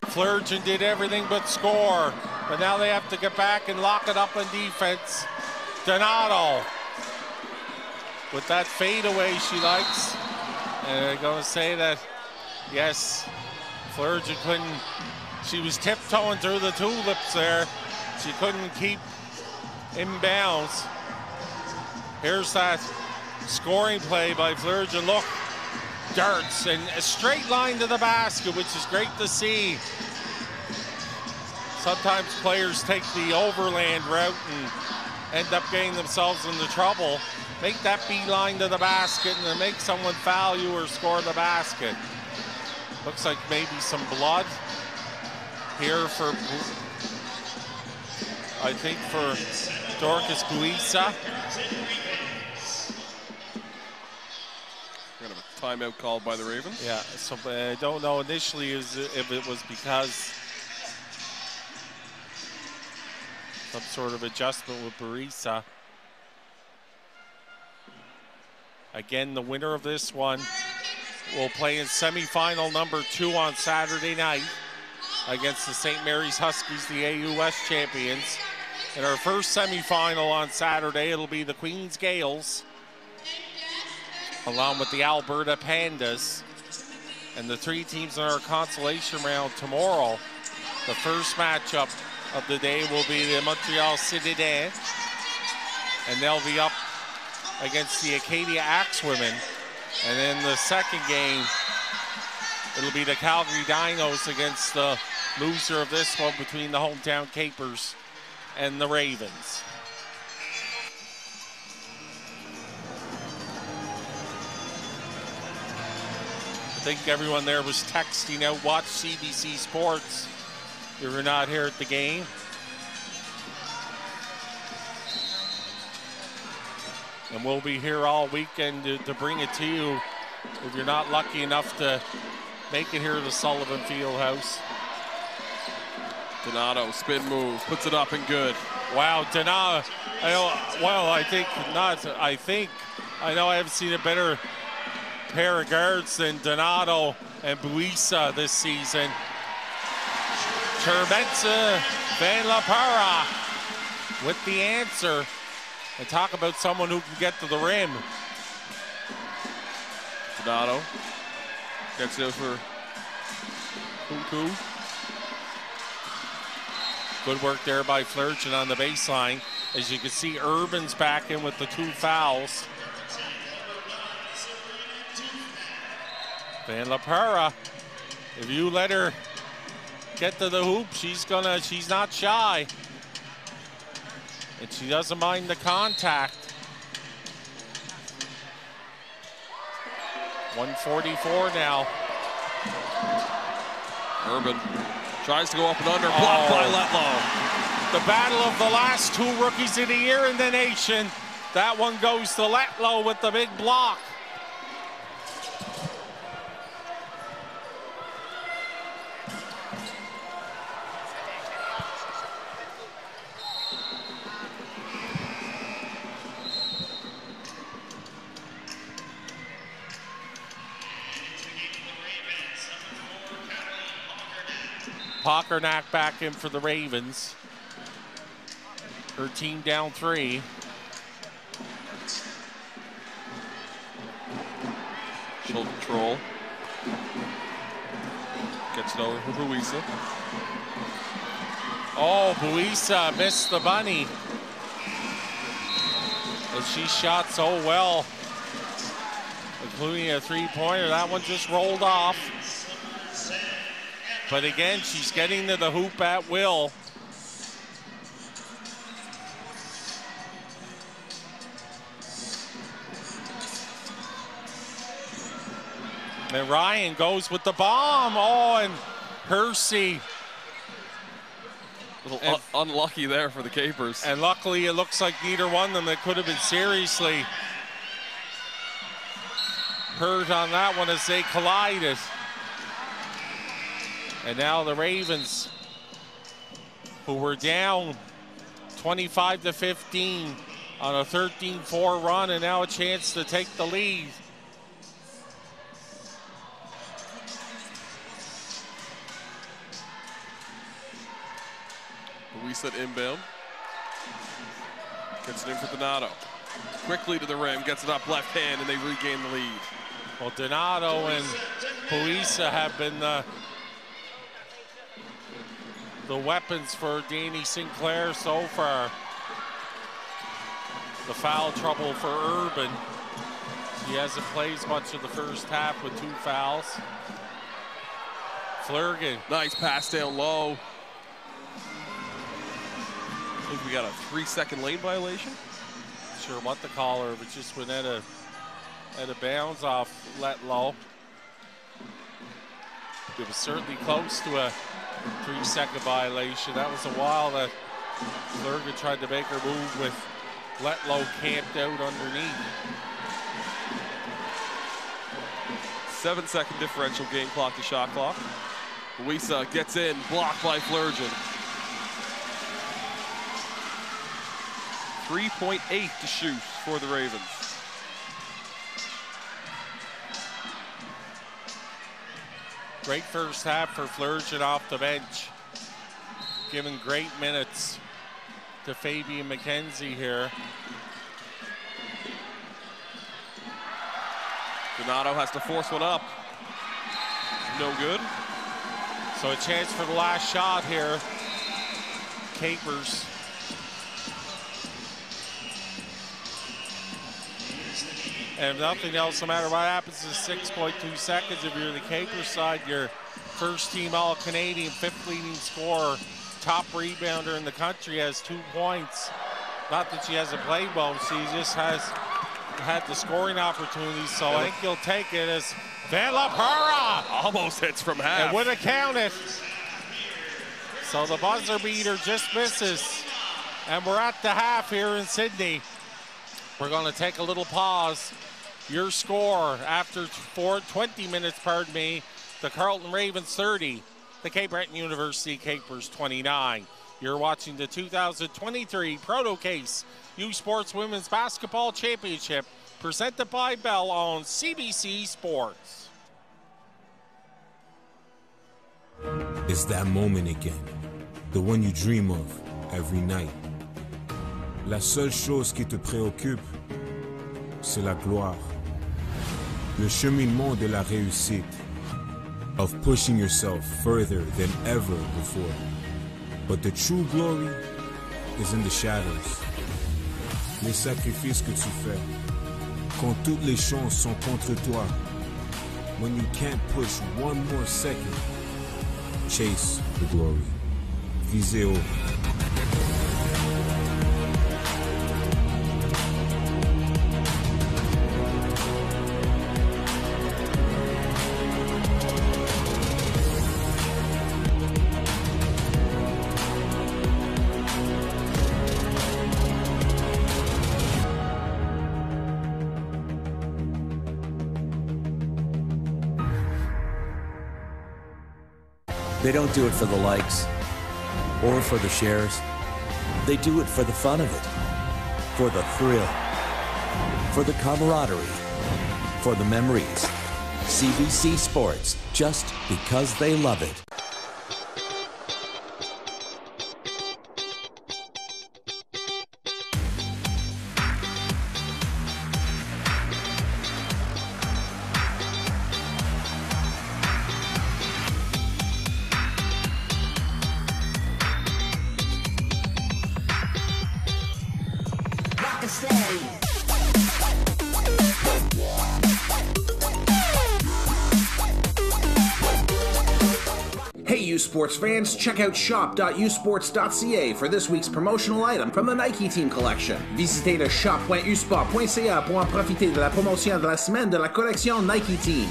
Flurgan did everything but score. But now they have to get back and lock it up on defense. Donato with that fadeaway she likes. They're going to say that, yes, Flurgan couldn't, she was tiptoeing through the tulips there. She couldn't keep in bounds. Here's that scoring play by Flurgan. Look, darts and a straight line to the basket, which is great to see. Sometimes players take the overland route and end up getting themselves into trouble. Make that beeline to the basket and then make someone foul you or score the basket. Looks like maybe some blood here for, I think for Dorcas Buisa. Kind of a timeout called by the Ravens. Yeah, so I don't know initially is if it was because some sort of adjustment with Buisa. Again, the winner of this one will play in semifinal number two on Saturday night against the St. Mary's Huskies, the AUS champions. In our first semifinal on Saturday, it'll be the Queens Gaels along with the Alberta Pandas. And the three teams in our consolation round tomorrow, the first matchup of the day will be the Montreal Citadins. And they'll be up against the Acadia Axewomen. And then the second game, it'll be the Calgary Dinos against the loser of this one between the hometown Capers and the Ravens. I think everyone there was texting out, watch CBC Sports if you're not here at the game. And we'll be here all weekend to, to bring it to you if you're not lucky enough to make it here to the Sullivan Fieldhouse. Donato, spin move, puts it up and good. Wow, Donato, I well, I think not, I think, I know I haven't seen a better pair of guards than Donato and Buisa this season. Chermenza Van La Parra with the answer. And talk about someone who can get to the rim. Donato gets it for Kunku. Good work there by Flurchin on the baseline. As you can see, Urban's back in with the two fouls. Van La Parra, if you let her get to the hoop, she's gonna, she's not shy. And she doesn't mind the contact. 144 now. Urban tries to go up and under, blocked oh. by Oh. Letlow. The battle of the last two rookies of the year in the nation. That one goes to Letlow with the big block. Pocrnic back in for the Ravens. Her team down three. She'll control. Gets it over for Buisa. Oh, Buisa missed the bunny. And she shot so well, including a three-pointer. That one just rolled off. But again, she's getting to the hoop at will. And Ryan goes with the bomb. Oh, and Hersey. A little un- unlucky there for the Capers. And luckily, it looks like neither one of them that could have been seriously hurt on that one as they collided. And now the Ravens, who were down 25 to 15 on a 13-4 run, and now a chance to take the lead. Buisa inbound. Gets it in for Donato. Quickly to the rim, gets it up left hand, and they regain the lead. Well, Donato and Buisa have been the, the weapons for Dani Sinclair so far. The foul trouble for Urban. He hasn't played much of the first half with two fouls. Flurgan. Nice pass down low. I think we got a three second lane violation. Sure what the caller, but just went at a at a bounds off Letlow. It was certainly close to a three second violation. That was a while that Flurgan tried to make her move with Letlow camped out underneath. Seven second differential game clock to shot clock. Buisa gets in, blocked by Flurgeon. 3.8 to shoot for the Ravens. Great first half for Flurgeon off the bench. Giving great minutes to Fabian McKenzie here. Donato has to force one up. No good. So a chance for the last shot here. Capers. And if nothing else, no matter what happens in 6.2 seconds, if you're the Capers side, your first team All-Canadian, fifth leading scorer, top rebounder in the country has two points. Not that she hasn't played well, she just has had the scoring opportunities, so I think you'll take it as Van La Parra. Almost hits from half. It would have counted. So the buzzer beater just misses. And we're at the half here in Sydney. We're going to take a little pause. Your score after four, 20 minutes, pardon me, the Carleton Ravens 30, the Cape Breton University Capers 29. You're watching the 2023 Protocase U Sports Women's Basketball Championship presented by Bell on CBC Sports. It's that moment again. The one you dream of every night. La seule chose qui te préoccupe, c'est la gloire. Le cheminement de la réussite, of pushing yourself further than ever before. But the true glory is in the shadows. Les sacrifices que tu fais, quand toutes les chances sont contre toi, when you can't push one more second, chase the glory. Visez They don't do it for the likes or for the shares. They do it for the fun of it, for the thrill, for the camaraderie, for the memories. CBC Sports, just because they love it. Fans, check out shop.usports.ca for this week's promotional item from the Nike Team Collection. Visitez le shop.usport.ca pour en profiter de la promotion de la semaine de la collection Nike Team.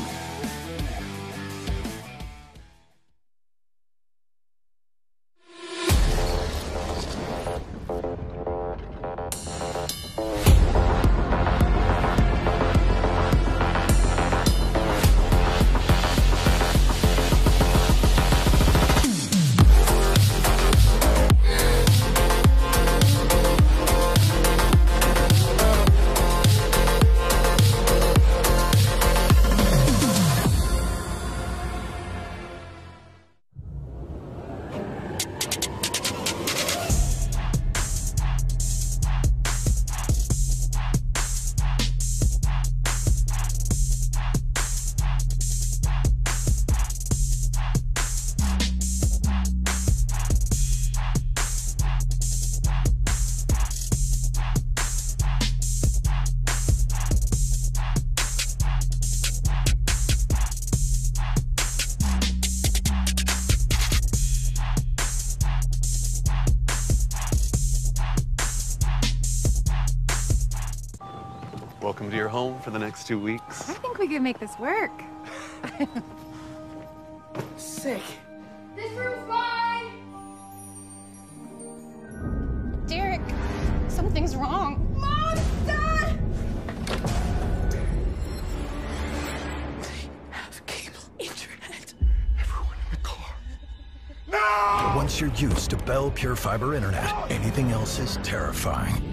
Next two weeks. I think we could make this work. Sick. This room's fine. Derek, something's wrong. Mom, Dad! They have cable internet. Everyone in the car. No! Once you're used to Bell Pure Fiber Internet, anything else is terrifying.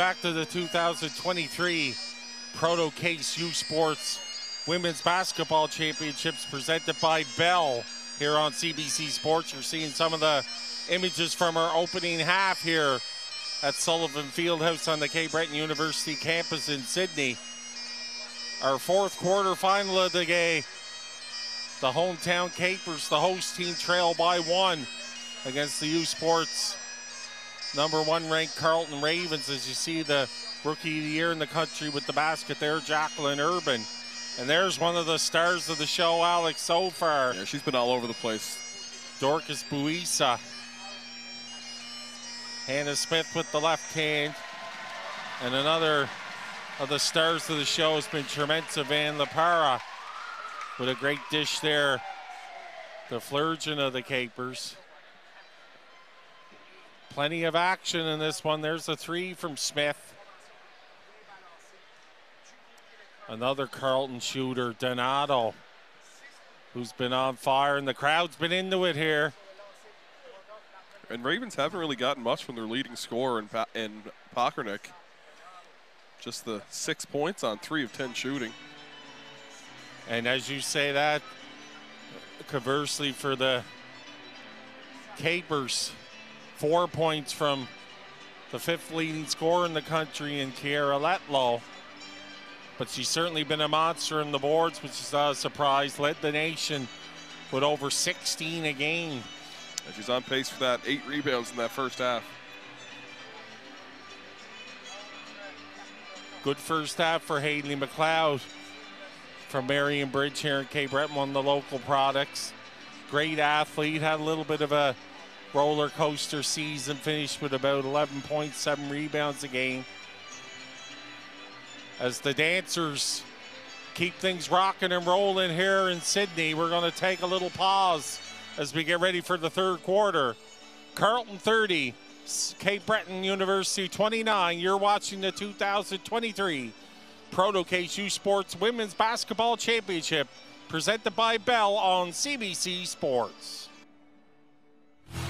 Back to the 2023 Protocase U Sports Women's Basketball Championships presented by Bell here on CBC Sports. You're seeing some of the images from our opening half here at Sullivan Fieldhouse on the Cape Breton University campus in Sydney. Our fourth quarter final of the game. The hometown Capers, the host team, trail by one against the U Sports number one ranked Carleton Ravens as you see the rookie of the year in the country with the basket there, Jacqueline Urban. And there's one of the stars of the show, Alex, so far. Yeah, she's been all over the place. Dorcas Buisa. Hannah Smith with the left hand. And another of the stars of the show has been Tremenza Van Lapara with a great dish there. The Flurgeon of the Capers. Plenty of action in this one. There's a three from Smith. Another Carleton shooter, Donato, who's been on fire, and the crowd's been into it here. And Ravens haven't really gotten much from their leading scorer in, pa- in Pocrnic. Just the six points on three of 10 shooting. And as you say that, conversely for the Capers, four points from the fifth leading scorer in the country in Kiera Letlow. But she's certainly been a monster in the boards, which is not a surprise. Led the nation with over 16 a game. And she's on pace for that eight rebounds in that first half. Good first half for Haley McLeod from Marion Bridge here in Cape Breton, one of the local products. Great athlete, had a little bit of a roller coaster season, finished with about 11.7 rebounds a game. As the dancers keep things rocking and rolling here in Sydney, we're going to take a little pause as we get ready for the third quarter. Carleton 30, Cape Breton University 29. You're watching the 2023 Protocase U Sports Women's Basketball Championship presented by Bell on CBC Sports.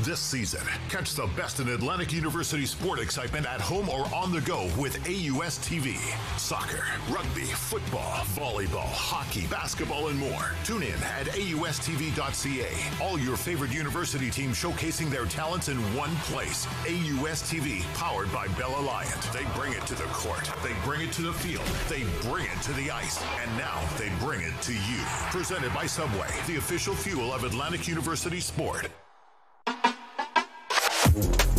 This season, catch the best in Atlantic University sport excitement at home or on the go with AUS TV. Soccer, rugby, football, volleyball, hockey, basketball, and more. Tune in at AUSTV.ca. All your favorite university teams showcasing their talents in one place. AUS TV, powered by Bell Aliant. They bring it to the court, they bring it to the field, they bring it to the ice, and now they bring it to you. Presented by Subway, the official fuel of Atlantic University Sport. They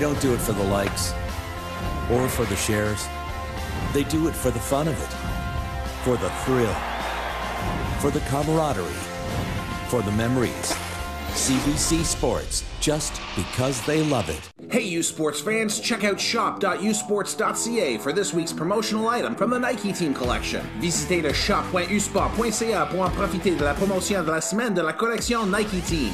don't do it for the likes or for the shares. They do it for the fun of it, for the thrill, for the camaraderie, for the memories. CBC Sports, just because they love it. Hey, you sports fans, check out shop.usports.ca for this week's promotional item from the Nike Team Collection. Visitez le shop.usport.ca pour en profiter de la promotion de la semaine de la collection Nike Team.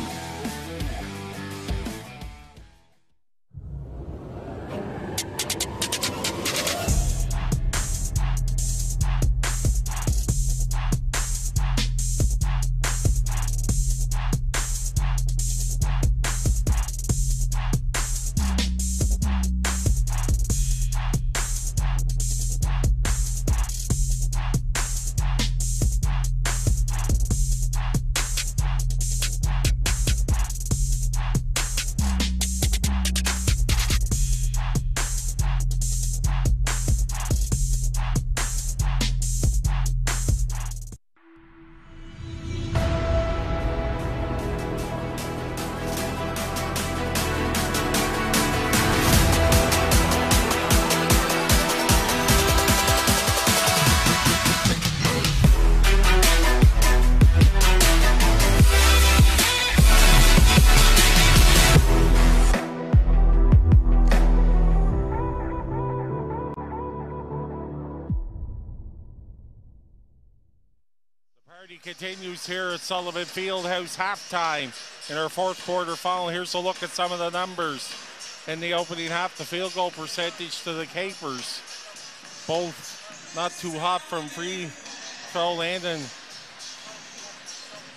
Sullivan Fieldhouse halftime in our fourth quarter final. Here's a look at some of the numbers in the opening half. The field goal percentage to the Capers, both not too hot from free throw land and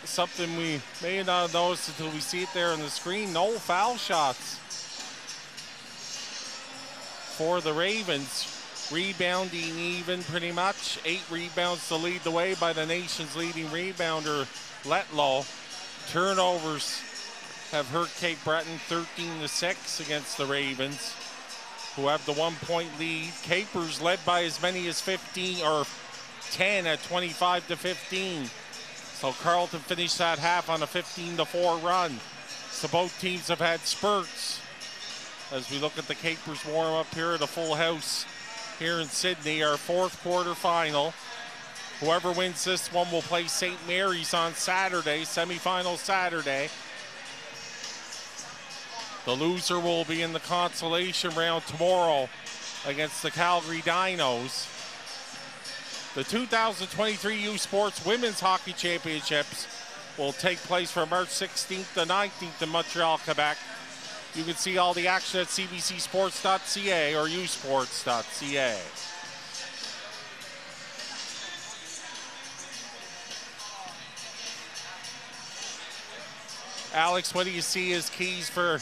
something we may not have noticed until we see it there on the screen. No foul shots for the Ravens. Rebounding even pretty much. Eight rebounds to lead the way by the nation's leading rebounder, Letlow. Turnovers have hurt Cape Breton 13 to 6 against the Ravens, who have the one point lead. Capers led by as many as 15 or 10 at 25 to 15. So Carleton finished that half on a 15 to 4 run. So both teams have had spurts. As we look at the Capers warm up here at a full house here in Sydney, our fourth quarter final. Whoever wins this one will play St. Mary's on Saturday, semifinal Saturday. The loser will be in the consolation round tomorrow against the Calgary Dinos. The 2023 U Sports Women's Hockey Championships will take place from March 16th to 19th in Montreal, Quebec. You can see all the action at cbcsports.ca or usports.ca. Alex, what do you see as keys for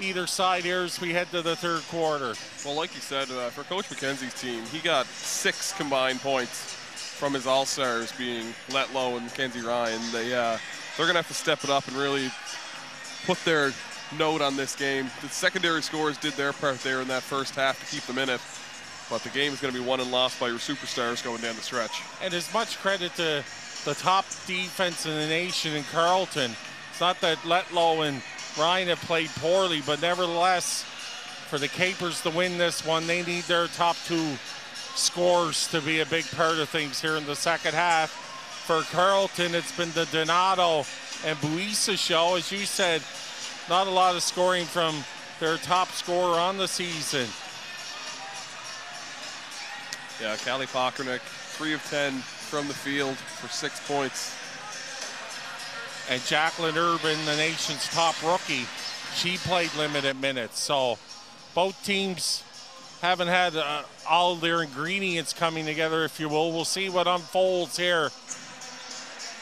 either side here as we head to the third quarter? Well, like you said, uh, for Coach McKenzie's team, he got six combined points from his all-stars being Letlow and Mackenzie Ryan. They, uh, they're going to have to step it up and really put their note on this game. The secondary scores did their part there in that first half to keep them in it. But the game is going to be won and lost by your superstars going down the stretch. And as much credit to the top defense in the nation in Carleton. It's not that Letlow and Ryan have played poorly, but nevertheless, for the Capers to win this one, they need their top two scores to be a big part of things here in the second half. For Carleton, it's been the Donato and Buisa show. As you said, not a lot of scoring from their top scorer on the season. Yeah, Kali Pocrnic, three of 10 from the field for six points. And Jacqueline Urban, the nation's top rookie, she played limited minutes. So both teams haven't had uh, all their ingredients coming together, if you will. We'll see what unfolds here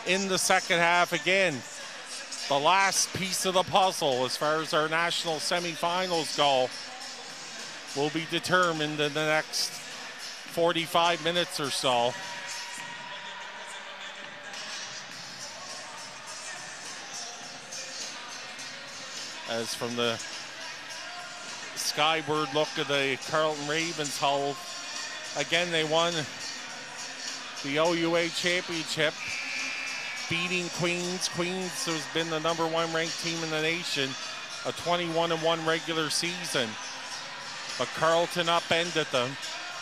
in the second half again. The last piece of the puzzle, as far as our national semifinals go, will be determined in the next 45 minutes or so. As from the skyward look of the Carleton Ravens hull, again they won the OUA championship, beating Queens. Queens has been the number one ranked team in the nation, a 21 and 1 regular season. But Carleton upended them.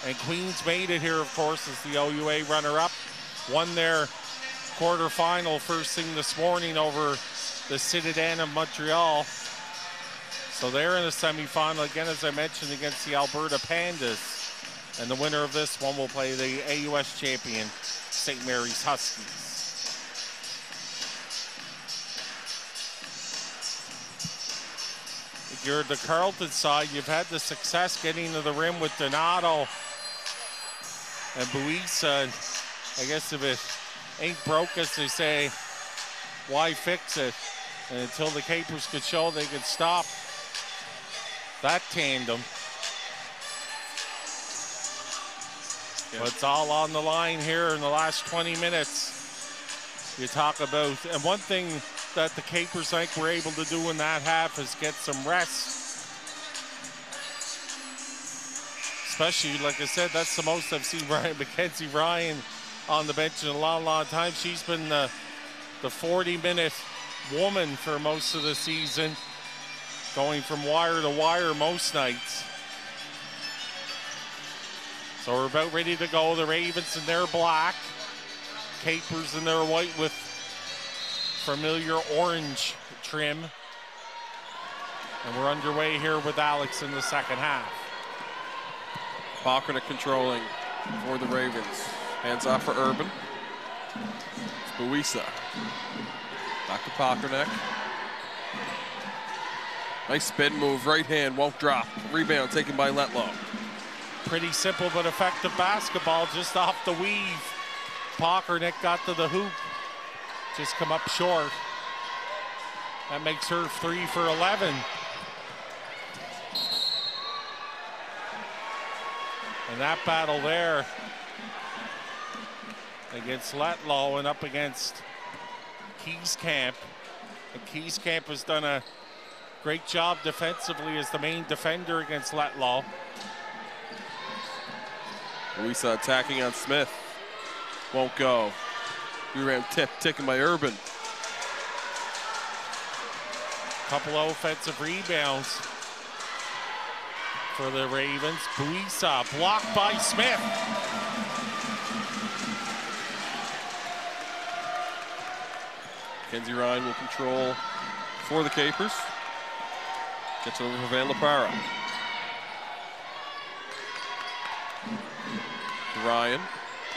And Queens made it here, of course, as the OUA runner-up. Won their quarterfinal first thing this morning over the Citadin of Montreal. So they're in the semifinal again, as I mentioned, against the Alberta Pandas. And the winner of this one will play the AUS champion, St. Mary's Huskies. You're the Carleton side, you've had the success getting to the rim with Donato and Buisa. I guess if it ain't broke, as they say, why fix it? And until the Capers could show they could stop that tandem. But it's all on the line here in the last 20 minutes. You talk about, and one thing that the Capers I think were able to do in that half is get some rest. Especially, like I said, that's the most I've seen [laughs] Ryan Mackenzie Ryan on the bench in a long, long time. She's been the, the 40-minute woman for most of the season, going from wire to wire most nights. So we're about ready to go. The Ravens in their black, Capers in their white with familiar orange trim. And we're underway here with Alex in the second half. Pocrnic controlling for the Ravens. Hands off for Urban. Buisa. Back to Pocrnic. Nice spin move, right hand, won't drop. Rebound taken by Letlow. Pretty simple but effective basketball just off the weave. Pocrnic got to the hoop. Just come up short. That makes her three for 11. And that battle there against Letlow and up against Kiesekamp. And Kiesekamp has done a great job defensively as the main defender against Letlow. Buisa attacking on Smith. Won't go. Rebound tip taken by Urban. Couple of offensive rebounds for the Ravens. Buisa blocked by Smith. Kenzie Ryan will control for the Capers. Gets over for Van Lapara. Ryan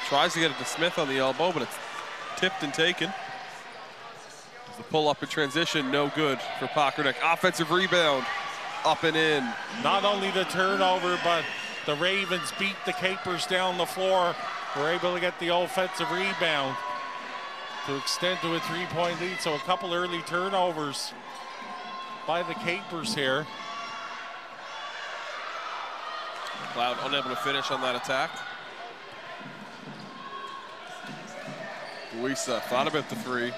tries to get it to Smith on the elbow, but it's tipped and taken. The pull up in transition, no good for Pocrnic. Offensive rebound, up and in. Not only the turnover, but the Ravens beat the Capers down the floor. Were able to get the offensive rebound to extend to a three-point lead. So a couple early turnovers by the Capers here. Cloud unable to finish on that attack. Buisa thought about the three.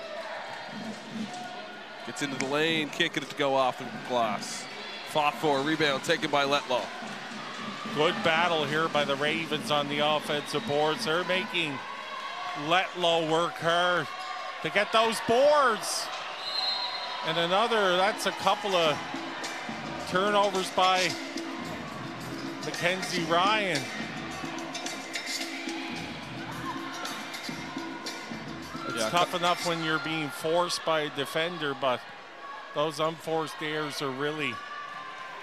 Gets into the lane, can't get it to go off the glass. Fought for, rebound taken by Letlow. Good battle here by the Ravens on the offensive boards. They're making Letlow work hard to get those boards. And another, that's a couple of turnovers by Mackenzie Ryan. It's Yeah, tough enough when you're being forced by a defender, but those unforced errors are really,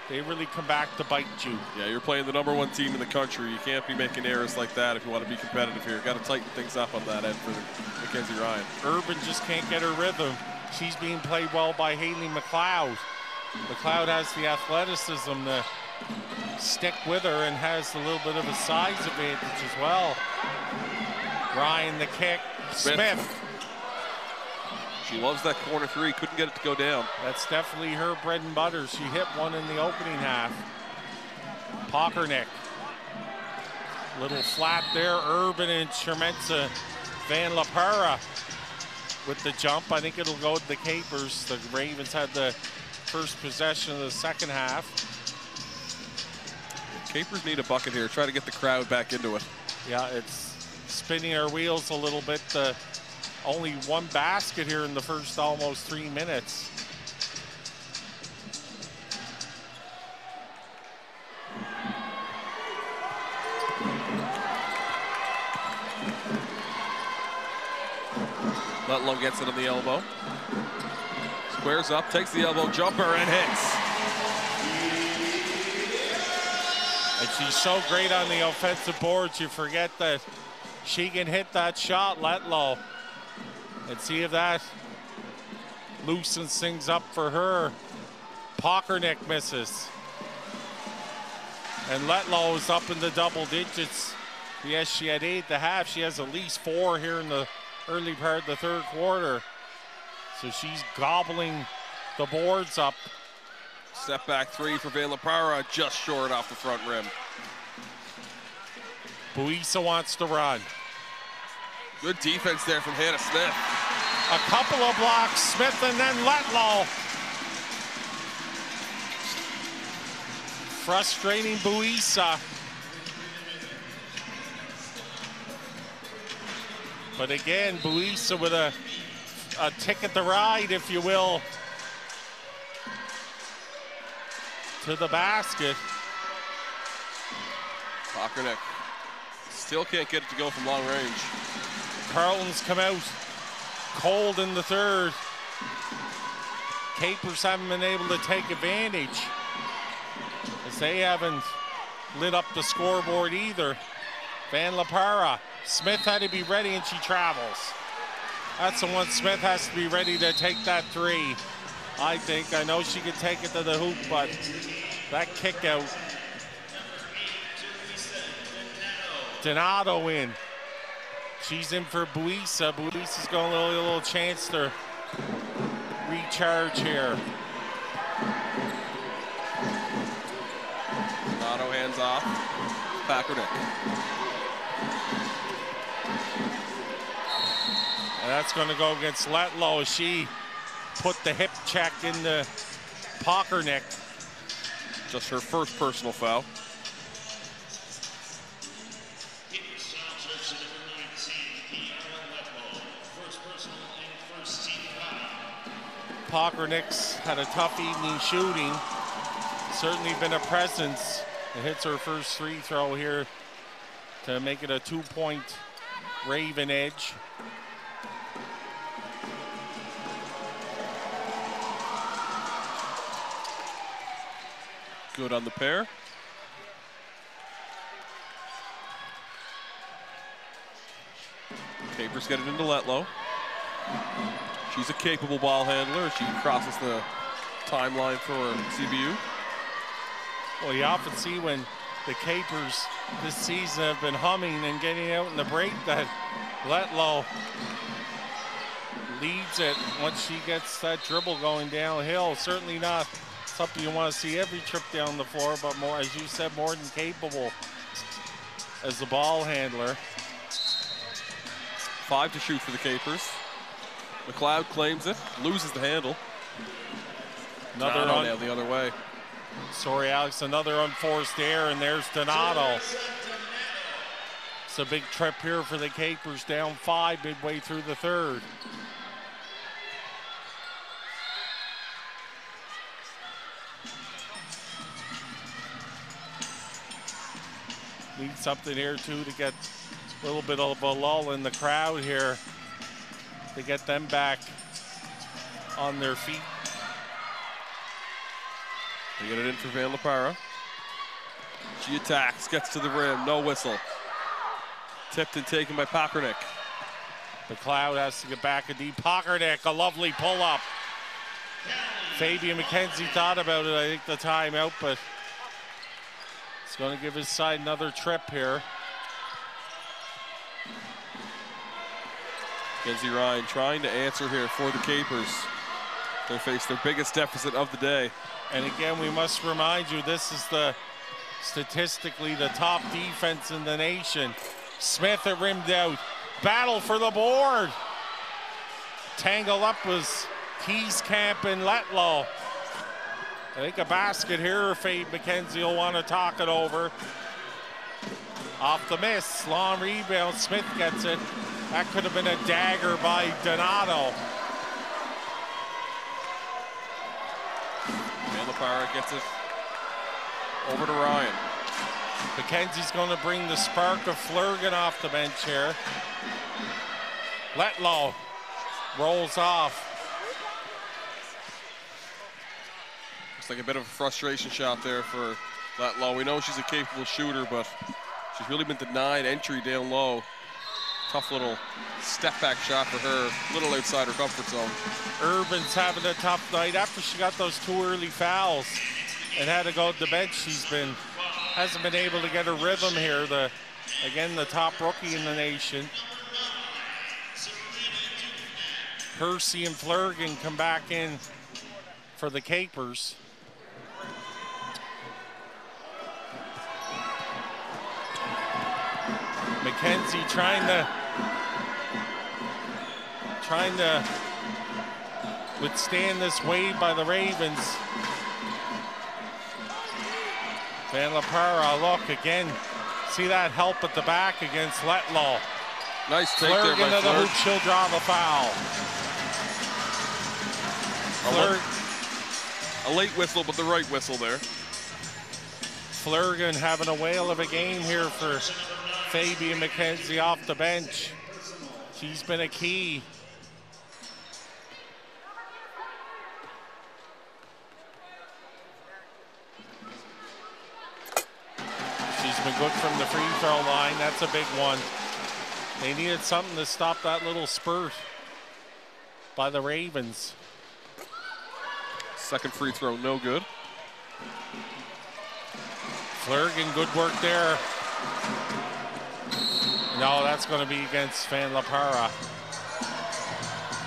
they really come back to bite you. Yeah, you're playing the number one team in the country. You can't be making errors like that if you want to be competitive here. Got to tighten things up on that end for Mackenzie Ryan. Urban just can't get her rhythm. She's being played well by Haley McLeod. McLeod has the athleticism to stick with her and has a little bit of a size advantage as well. Ryan the kick. Smith. Smith. She loves that corner three. Couldn't get it to go down. That's definitely her bread and butter. She hit one in the opening half. Pocrnic. Little flat there. Urban and Shermenza Van La Parra with the jump. I think it'll go to the Capers. The Ravens had the first possession of the second half. Capers need a bucket here. Try to get the crowd back into it. Yeah, it's spinning our wheels a little bit. Uh, only one basket here in the first almost three minutes. Letlow gets it on the elbow. Squares up, takes the elbow jumper and hits. And she's so great on the offensive boards, you forget that she can hit that shot, Letlow. And see if that loosens things up for her. Pocrnic misses. And Letlow is up in the double digits. Yes, she had eight half. She has at least four here in the early part of the third quarter. So she's gobbling the boards up. Step back three for Van La Parra, just short off the front rim. Buisa wants to run. Good defense there from Hannah Smith. A couple of blocks, Smith and then Letlow. Frustrating Buisa. But again, Buisa with a, a ticket to ride, if you will, to the basket. Pocrnic still can't get it to go from long range. Carleton's come out cold in the third. Capers haven't been able to take advantage as they haven't lit up the scoreboard either. Van La Parra. Smith had to be ready and she travels. That's the one Smith has to be ready to take that three. I think. I know she can take it to the hoop, but that kick out. Donato in. She's in for Buisa. Buisa's going a little, a little chance to recharge here. Donato hands off. Pocrnic. And that's going to go against Letlow she put the hip check in the Pocrnic. Just her first personal foul. Pocrnic's had a tough evening shooting. Certainly been a presence. It hits her first free throw here to make it a two-point Raven edge. Good on the pair. Capers get it into Letlow. She's a capable ball handler. She crosses the timeline for CBU. Well, you often see when the Capers this season have been humming and getting out in the break that Letlow leads it once she gets that dribble going downhill. Certainly not something you want to see every trip down the floor, but more, as you said, more than capable as the ball handler. Five to shoot for the Capers. McLeod claims it, loses the handle. Another no, un- the other way. Sorry, Alex, another unforced error, and there's Donato. It's a big trip here for the Capers, down five midway through the third. Need something here, too, to get a little bit of a lull in the crowd here to get them back on their feet. They get it in for Van La Parra. She attacks, gets to the rim, no whistle. Tipped and taken by Pocrnic. The cloud has to get back a deep. Pocrnic, a lovely pull up. Fabian McKenzie thought about it, I think, the timeout, but it's going to give his side another trip here. Kenzie Ryan trying to answer here for the Capers. They face their biggest deficit of the day. And again, we must remind you, this is the statistically the top defense in the nation. Smith at rimmed out. Battle for the board. Tangle up was Kiesekamp and Letlow. I think a basket here, Fade McKenzie will want to talk it over. Off the miss, long rebound, Smith gets it. That could have been a dagger by Donato. Van gets it over to Ryan. McKenzie's going to bring the spark of Flurgan off the bench here. Letlow rolls off. Looks like a bit of a frustration shot there for Letlow. We know she's a capable shooter, but she's really been denied entry down low. Tough little step back shot for her, a little outside her comfort zone. Urban's having a tough night after she got those two early fouls and had to go to the bench. She's been hasn't been able to get a rhythm here. The again the top rookie in the nation. Hersey and Flurgan come back in for the Capers. McKenzie trying to trying to withstand this wave by the Ravens. Van La Parra, look again. See that help at the back against Letlow. Nice take Flurg there by into the hoop, she'll draw the foul. A, Flurg, a late whistle, but the right whistle there. Flurgan having a whale of a game here for Fabian McKenzie off the bench. She's been a key. She's been good from the free throw line. That's a big one. They needed something to stop that little spurt by the Ravens. Second free throw, no good. Flurgan, good work there. No, that's going to be against Van LaPara.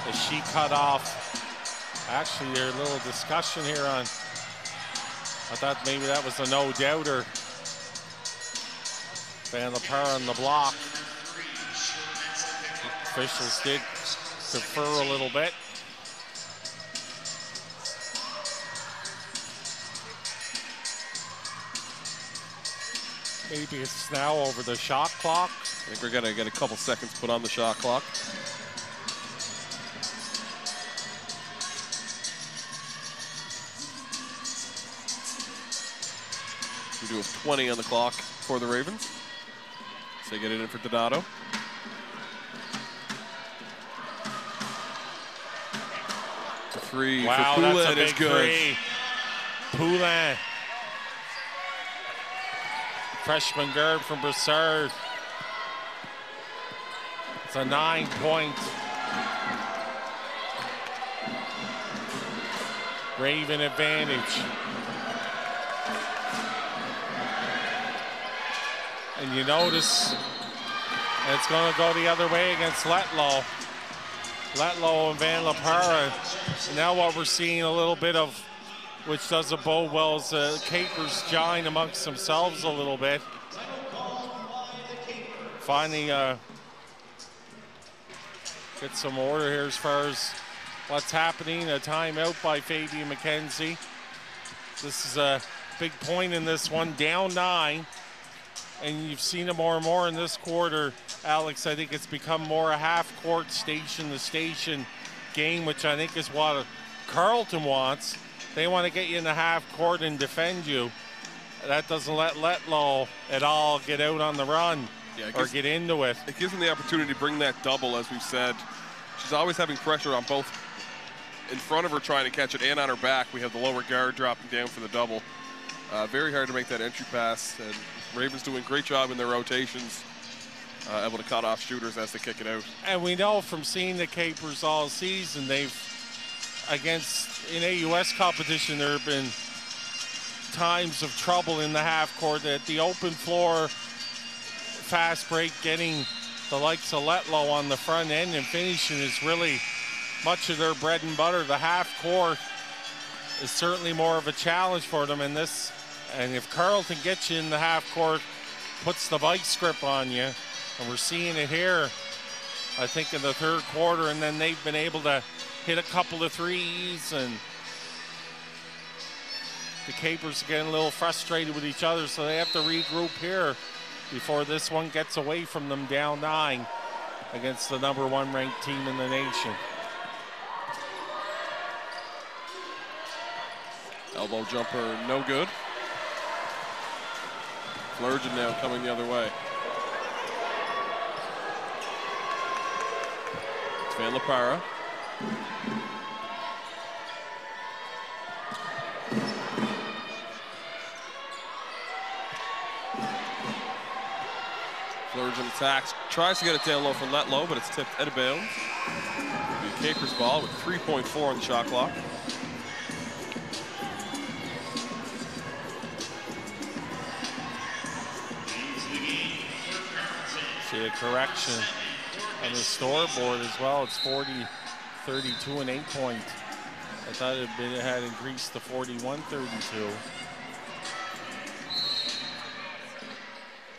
As she cut off. Actually, there's a little discussion here on. I thought maybe that was a no doubter. Van LaPara on the block. Officials did defer a little bit. Maybe it's now over the shot clock. I think we're gonna get a couple seconds put on the shot clock. We do have 20 on the clock for the Ravens. So they get it in for Donato. The three Wow, for that's a big is good. three. Poulin. Freshman guard from Brossard. It's a nine point. Raven advantage. And you notice it's going to go the other way against Letlow. Letlow and Van LaPara. Now what we're seeing a little bit of, which doesn't bode well, is the Capers jawing amongst themselves a little bit. Finally, uh, get some order here as far as what's happening. A timeout by Fabian McKenzie. This is a big point in this one, down nine. And you've seen it more and more in this quarter, Alex. I think it's become more a half-court station-to-station game, which I think is what Carleton wants. They want to get you in the half court and defend you. That doesn't let Letlow at all get out on the run Yeah, it or get into it. It gives them the opportunity to bring that double, as we've said. She's always having pressure on both in front of her trying to catch it and on her back. We have the lower guard dropping down for the double. Uh, very hard to make that entry pass, and Ravens doing a great job in their rotations, uh, able to cut off shooters as they kick it out. And we know from seeing the Capers all season, they've against in AUS competition, there have been times of trouble in the half court at the open floor, fast break, getting the likes of Letlow on the front end and finishing is really much of their bread and butter. The half court is certainly more of a challenge for them in this. And if Carleton gets you in the half court, puts the vice grip on you, and we're seeing it here, I think in the third quarter, and then they've been able to hit a couple of threes, and the Capers are getting a little frustrated with each other, so they have to regroup here before this one gets away from them down nine against the number one ranked team in the nation. Elbow jumper, no good. Flurgeon now coming the other way. It's Van LaPara. Flurgeon attacks, tries to get it down low for Letlow, but it's tipped out of bounds. Capers ball with 3.4 on the shot clock. See a correction on the scoreboard as well. It's 40 32 and 8 point. I thought it had, been, it had increased to 41 32.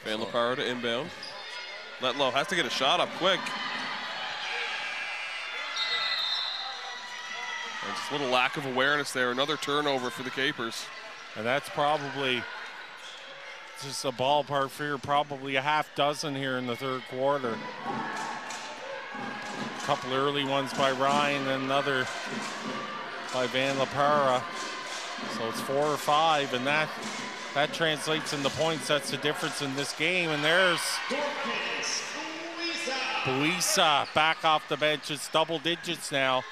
Van LaPara to inbound. Letlow has to get a shot up quick. And just a little lack of awareness there. Another turnover for the Capers. And that's probably just a ballpark figure, probably a half dozen here in the third quarter. Couple early ones by Ryan and another by Van LaPara. So it's four or five, and that that translates into points. That's the difference in this game. And there's Buisa back off the bench. It's double digits now.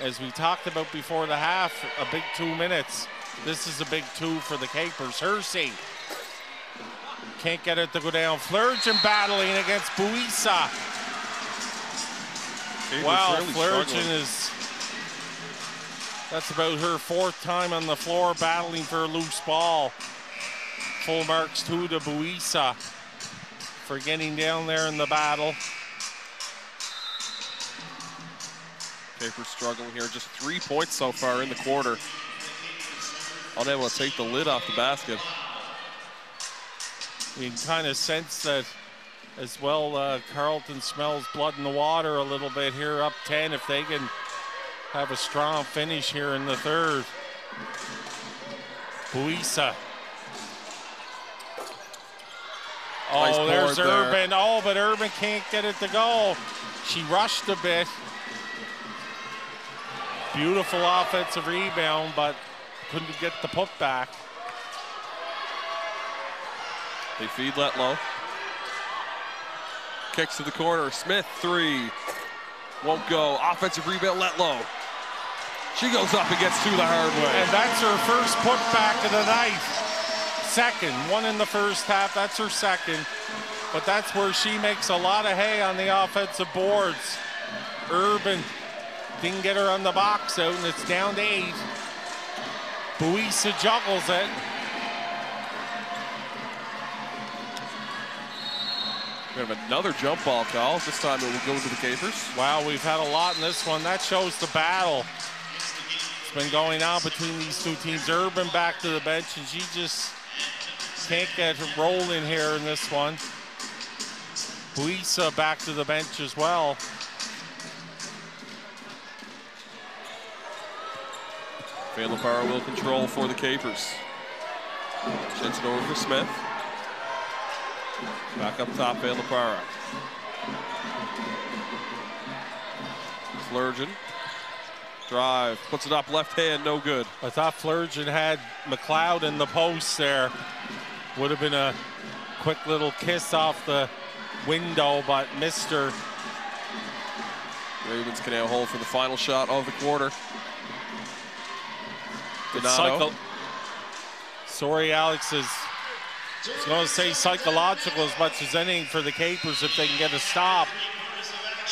As we talked about before the half, a big two minutes. This is a big two for the Capers. Hersey can't get it to go down. Flurgeon battling against Buisa. Wow, Flurgeon is. That's about her fourth time on the floor battling for a loose ball. Full marks to the Buisa for getting down there in the battle. Paper struggling here. Just three points so far in the quarter. Unable to take the lid off the basket. You can kind of sense that as well. Uh, Carleton smells blood in the water a little bit here, up 10. If they can have a strong finish here in the third. Buisa. Nice Oh, there's board there. Urban. Oh, but Urban can't get it to go. She rushed a bit. Beautiful offensive rebound, but couldn't get the putback. They feed Letlow. Kicks to the corner. Smith, three. Won't go. Offensive rebound, Letlow. She goes up and gets two the hard way. And that's her first putback of the night. Second, one in the first half. That's her second. But that's where she makes a lot of hay on the offensive boards. Urban didn't get her on the box out, and it's down to eight. Buisa juggles it. We have another jump ball call. This time it will go to the Capers. Wow, we've had a lot in this one. That shows the battle. It's been going on between these two teams. Urban back to the bench, and she just can't get rolling here in this one. Buisa back to the bench as well. Power will control for the Capers. Sheds it over for Smith. Back up top, Phelan Para. Flurgeon. Drive, puts it up left hand, no good. I thought Flurgeon had McLeod in the post there. Would have been a quick little kiss off the window, but Mr. Ravens can now hold for the final shot of the quarter. Donato. Sorry, Alex is. I was going to say psychological as much as anything for the Capers if they can get a stop.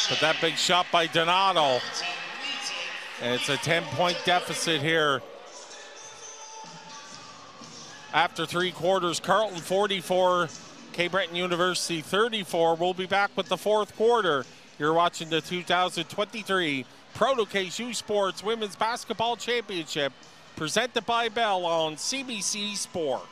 But that big shot by Donato. And it's a 10 point deficit here. After three quarters, Carleton 44, Cape Breton University 34. We'll be back with the fourth quarter. You're watching the 2023 Protocase U Sports Women's Basketball Championship presented by Bell on CBC Sports.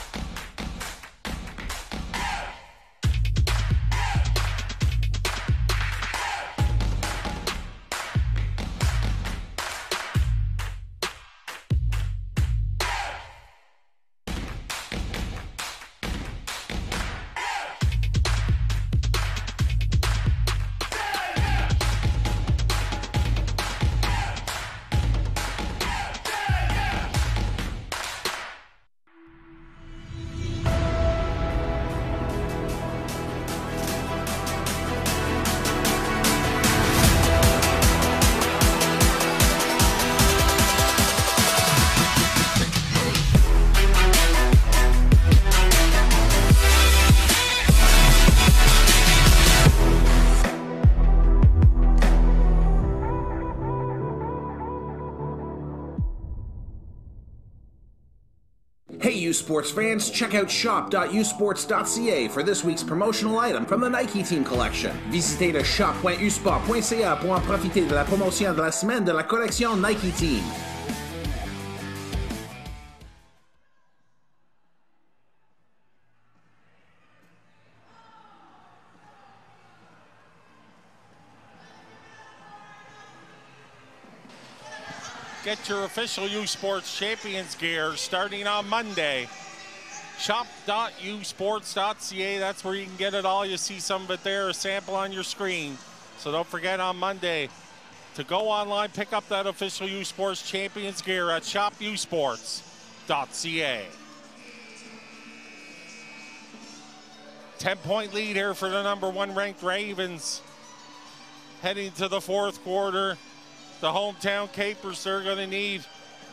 Hey, Sports fans, check out shop.usports.ca for this week's promotional item from the Nike Team Collection. Visitez le shop.usport.ca pour en profiter de la promotion de la semaine de la collection Nike Team. Get your official U Sports Champions gear starting on Monday. Shop.usports.ca, that's where you can get it all. You see some of it there, a sample on your screen. So don't forget on Monday to go online, pick up that official U Sports Champions gear at shopusports.ca. 10 point lead here for the number one ranked Ravens. Heading to the fourth quarter. The hometown Capers, they're going to need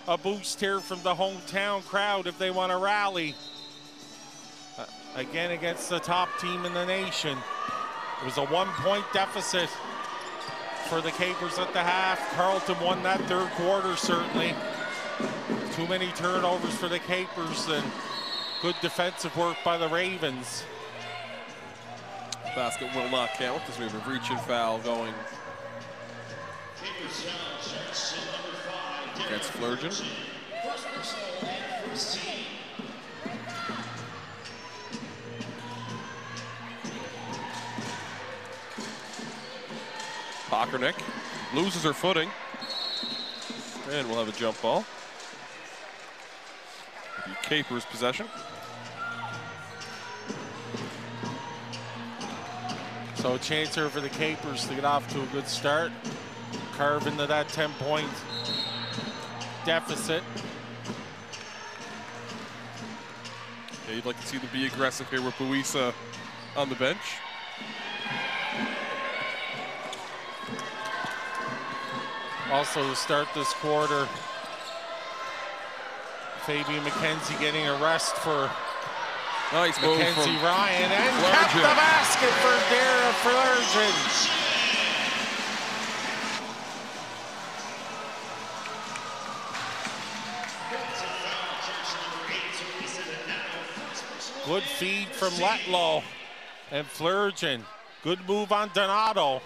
a boost here from the hometown crowd if they want to rally. Uh, again, against the top team in the nation. It was a one point deficit for the Capers at the half. Carleton won that third quarter, certainly. Too many turnovers for the Capers and good defensive work by the Ravens. Basket will not count because we have a reach and foul going against Flurgeon. Pocrnic loses her footing. And we'll have a jump ball. Capers possession. So a chance here for the Capers to get off to a good start. Carve into that 10 point deficit. Yeah, you'd like to see them be aggressive here with Buisa on the bench. Also to start this quarter, Fabian McKenzie getting a rest for nice from Ryan and Flurgeon. kept the basket for Dara Flurgeon. Good feed from Letlow and Flurgeon. Good move on Donato.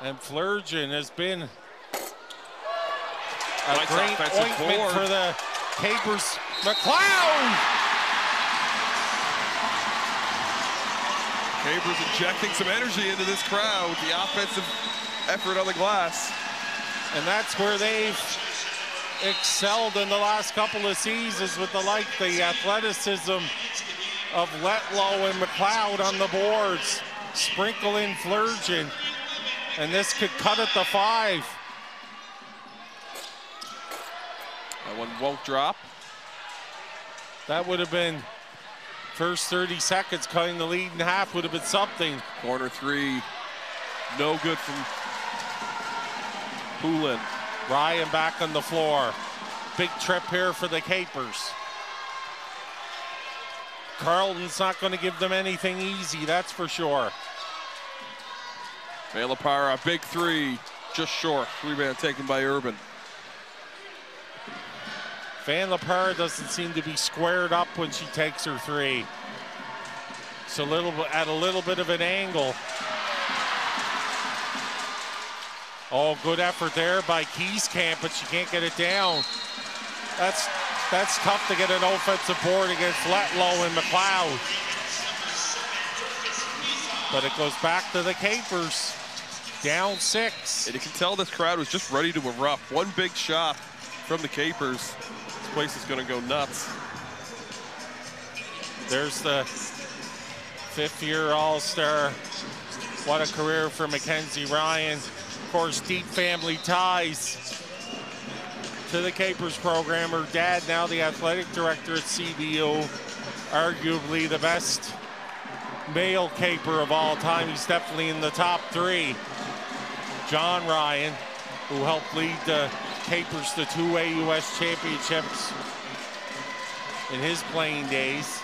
And Flurgeon has been a Nice great ointment board. for the Capers. McLeod! Capers injecting some energy into this crowd. The offensive effort on the glass. And that's where they've excelled in the last couple of seasons with the like the athleticism of Letlow and McLeod on the boards. Sprinkle in Flurgeon. And this could cut it to five. That one won't drop. That would have been first 30 seconds, cutting the lead in half would have been something. Corner three, no good from Poulin. Ryan back on the floor. Big trip here for the Capers. Carleton's not going to give them anything easy, that's for sure. Malapara, big three, just short. Rebound taken by Urban. Van Lepar doesn't seem to be squared up when she takes her three. It's a little at a little bit of an angle. Oh, good effort there by Kiesekamp, but she can't get it down. That's that's tough to get an offensive board against Letlow and McLeod. But it goes back to the Capers. Down six. And you can tell this crowd was just ready to erupt. One big shot from the Capers. This place is going to go nuts. There's the fifth year All Star. What a career for Mackenzie Ryan. Of course, deep family ties to the Capers program. Her dad, now the athletic director at CBU, arguably the best male caper of all time. He's definitely in the top three. John Ryan, who helped lead the Capers to two AUS championships in his playing days.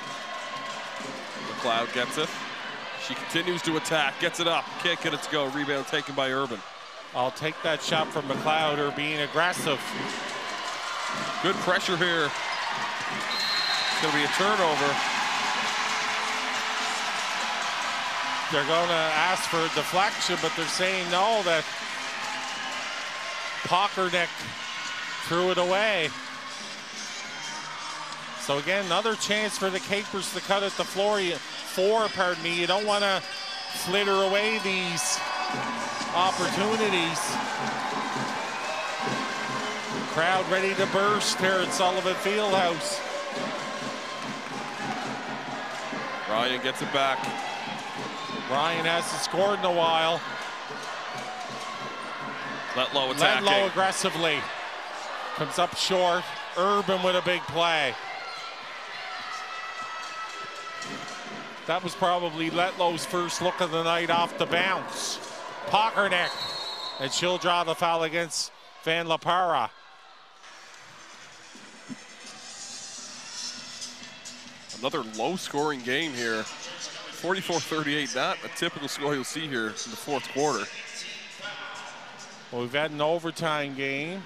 McLeod gets it. She continues to attack, gets it up, can't get it to go. Rebound taken by Urban. I'll take that shot from McLeod, or being aggressive. Good pressure here. It's going to be a turnover. They're going to ask for a deflection, but they're saying no, that Pocrnic threw it away. So again, another chance for the Capers to cut at the floor. Four, pardon me. You don't want to flitter away these opportunities. Crowd ready to burst here at Sullivan Fieldhouse. Ryan gets it back. Ryan hasn't scored in a while. Let Letlow attacking. Letlow aggressively. Comes up short. Urban with a big play. That was probably Letlow's first look of the night off the bounce. Pocrnic. And she'll draw the foul against Van Lapara. Another low scoring game here. 44-38, not a typical score you'll see here in the fourth quarter. Well, we've had an overtime game.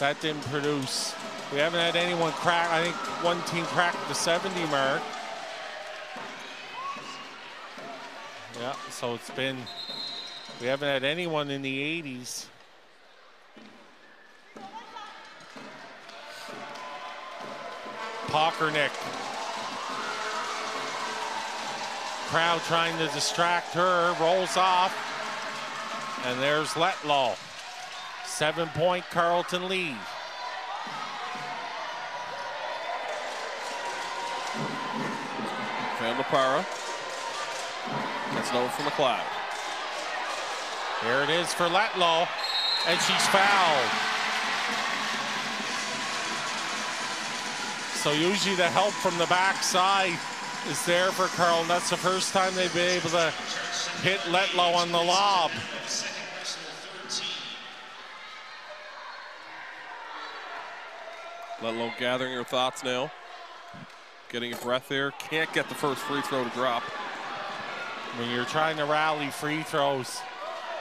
That didn't produce. We haven't had anyone crack. I think one team cracked the 70 mark. Yeah, so it's been, we haven't had anyone in the 80s. Pocrnic. Crowd trying to distract her, rolls off. And there's Letlow. Seven point Carleton lead. Van That's over from McLeod. Here it is for Letlow. And she's fouled. So usually the help from the backside is there for Carl. That's the first time they've been able to hit Letlow on the lob. Letlow gathering her thoughts now. Getting a breath there. Can't get the first free throw to drop. When you're trying to rally free throws,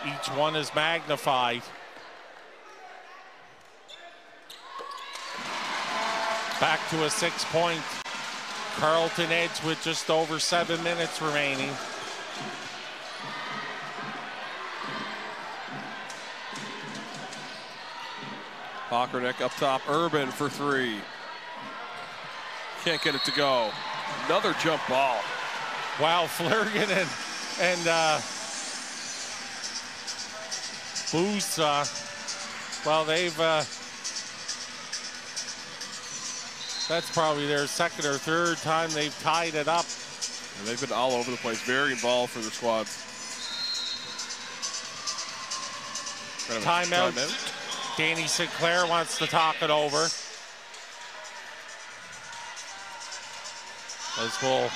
each one is magnified. Back to a six point. Carleton Edge with just over seven minutes remaining. Pocrnic up top. Urban for three. Can't get it to go. Another jump ball. Wow, [laughs] Flurgan and, and uh, uh, well, they've, uh, that's probably their second or third time they've tied it up. And they've been all over the place, very involved for their squads. Timeout. Timeout. Dani Sinclair wants to talk it over. As we'll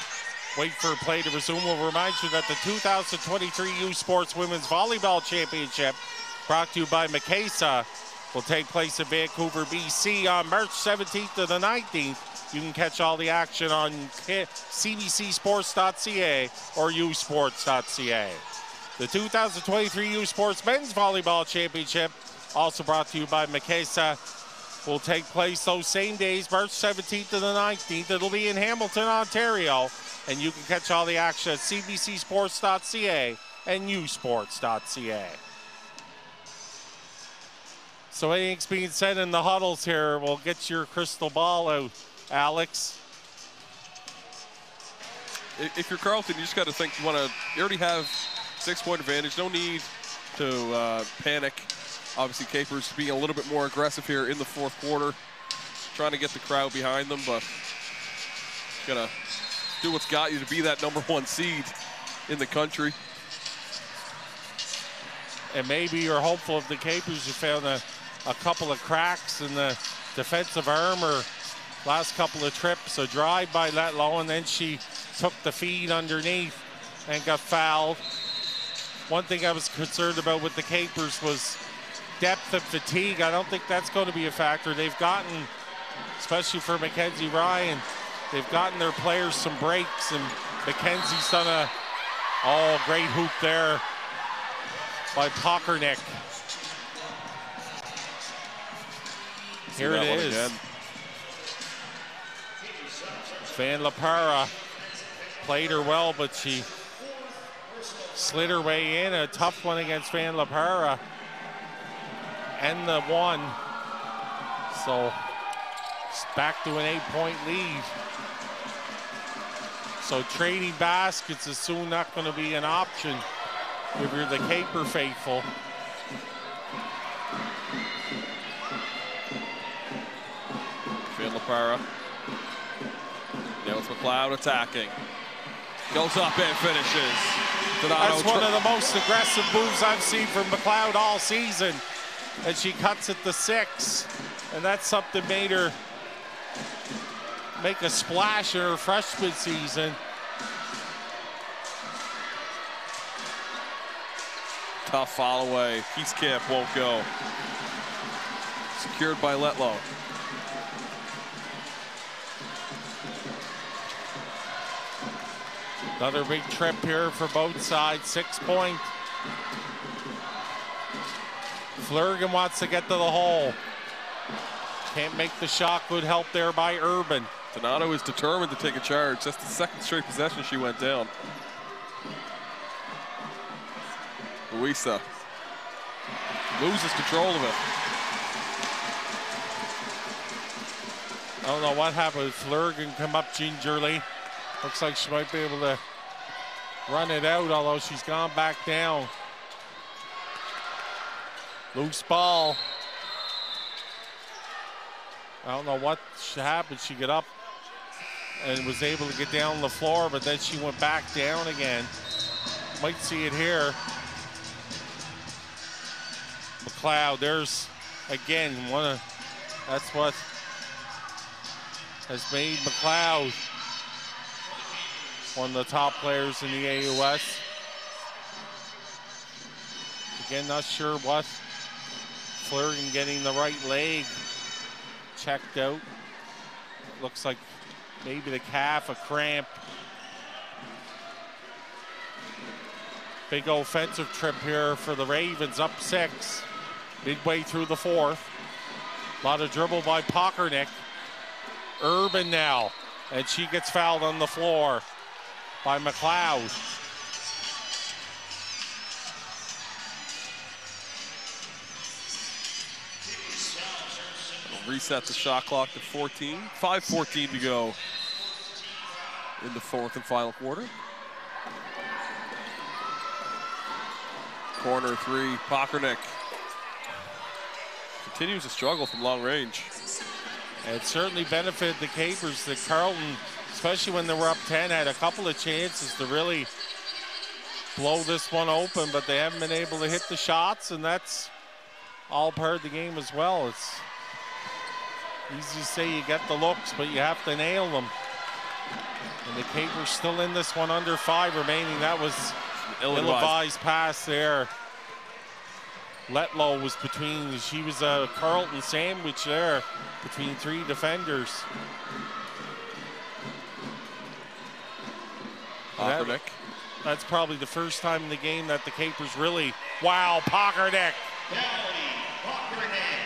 wait for play to resume, we'll remind you that the 2023 U Sports Women's Volleyball Championship, brought to you by Mikasa, will take place in Vancouver, BC on March 17th to the 19th. You can catch all the action on cbcsports.ca or usports.ca. The 2023 U Sports Men's Volleyball Championship, also brought to you by Mikasa, will take place those same days, March 17th to the 19th. It'll be in Hamilton, Ontario, and you can catch all the action at cbcsports.ca and usports.ca. So anything's being said in the huddles here. We'll get your crystal ball out, Alex. If you're Carleton, you just got to think you want to. You already have six-point advantage. No need to uh, panic. Obviously, Capers being a little bit more aggressive here in the fourth quarter, trying to get the crowd behind them, but gotta do what's got you to be that number one seed in the country. And maybe you're hopeful if the Capers have found a, a couple of cracks in the defensive armor last couple of trips. A drive by Letlow, and then she took the feed underneath and got fouled. One thing I was concerned about with the Capers was depth and fatigue. I don't think that's going to be a factor. They've gotten, especially for Mackenzie Ryan, they've gotten their players some breaks, and Mackenzie's done a oh great hoop there by Pocrnic. Here it is. Again. Van LaPara played her well, but she slid her way in. A tough one against Van LaPara. And the one. So back to an eight-point lead. So trading baskets is soon not going to be an option if you're the Caper faithful. Van LaPara. Now it's McLeod attacking. Goes up and finishes. Donato That's one of the most aggressive moves I've seen from McLeod all season. And she cuts it to six. And that's something made her make a splash in her freshman season. Tough follow away. Camp won't go. Secured by Letlow. Another big trip here for both sides. Six point Flurgan wants to get to the hole. Can't make the shot. Good help there by Urban. Donato is determined to take a charge. That's the second straight possession she went down. Buisa loses control of it. I don't know what happened. Flurgan come up gingerly. Looks like she might be able to run it out, although she's gone back down. Loose ball. I don't know what happened. She got up and was able to get down the floor, but then she went back down again. Might see it here. McLeod, there's again one of that's what has made McLeod one of the top players in the AUS. Again, not sure what Flurgan getting the right leg checked out. Looks like maybe the calf, a cramp. Big offensive trip here for the Ravens, up six, midway through the fourth. A lot of dribble by Pocrnic. Urban now, and she gets fouled on the floor by McLeod. Reset the shot clock to 14. 5.14 to go in the fourth and final quarter. Corner three, Pocrnic continues to struggle from long range. It certainly benefited the Capers that Carleton, especially when they were up 10, had a couple of chances to really blow this one open, but they haven't been able to hit the shots, and that's all part of the game as well. It's easy to say you get the looks, but you have to nail them. And the Capers still in this one under five remaining. That was ill-advised pass there. Letlow was between, she was a Carleton sandwich there between three defenders. Pocrnic. that's probably the first time in the game that the Capers really, wow, Pocrnic.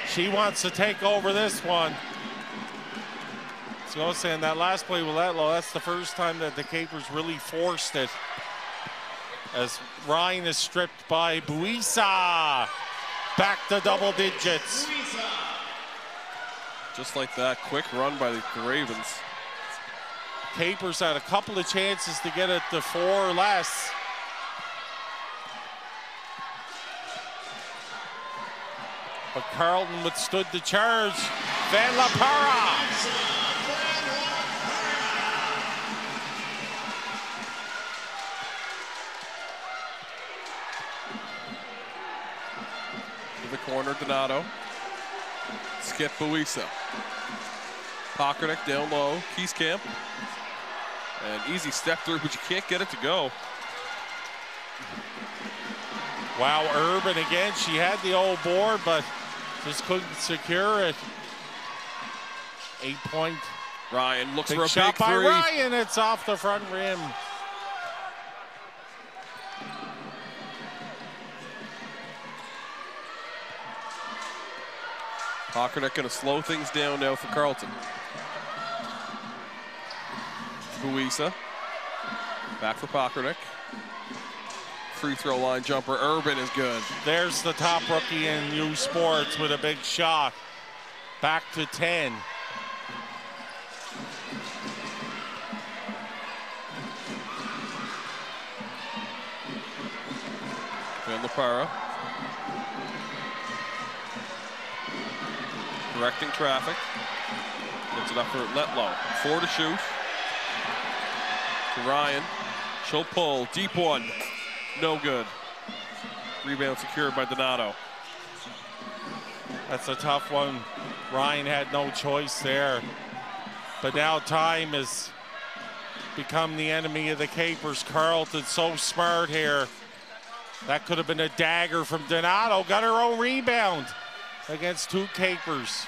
She wants to take over this one. So I was saying that last play with Letlow, that's the first time that the Capers really forced it. As Ryan is stripped by Buisa. Back to double digits. Just like that, quick run by the Ravens. Capers had a couple of chances to get it to four or less. But Carleton withstood the charge. Van La. The corner, Donato. Skip Buisa. Pocrnic down low, Kiesekamp. And easy step through, but you can't get it to go. Wow, Urban again. She had the old board, but just couldn't secure it. Eight point. Ryan looks big for a shot by three. Ryan. It's off the front rim. Pocrnic going to slow things down now for Carleton. Buisa. Back for Pocrnic. Free throw line jumper. Urban is good. There's the top rookie in U Sports with a big shot. Back to 10. Van LaPara. Directing traffic. Gets it up for Letlow. Four to shoot. To Ryan. She'll pull. Deep one. No good. Rebound secured by Donato. That's a tough one. Ryan had no choice there. But now time has become the enemy of the Capers. Carleton so smart here. That could have been a dagger from Donato. Got her own rebound against two Capers.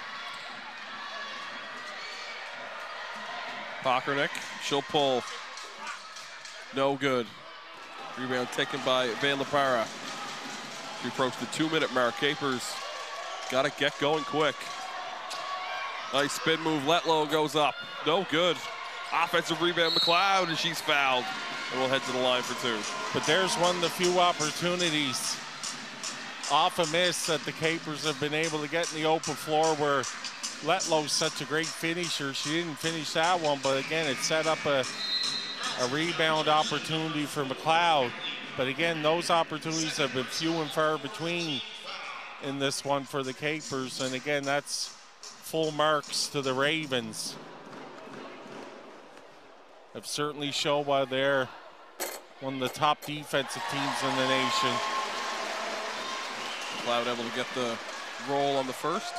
Pocrnic. She'll pull. No good. Rebound taken by Van La Parra. We approach the two minute mark. Capers got to get going quick. Nice spin move. Letlow goes up. No good. Offensive rebound, McLeod, and she's fouled. And we'll head to the line for two. But there's one of the few opportunities off a miss that the Capers have been able to get in the open floor where Letlow's such a great finisher. She didn't finish that one, but again, it set up a, a rebound opportunity for McLeod. But again, those opportunities have been few and far between in this one for the Capers. And again, that's full marks to the Ravens. Have certainly shown why they're one of the top defensive teams in the nation. McLeod able to get the roll on the first.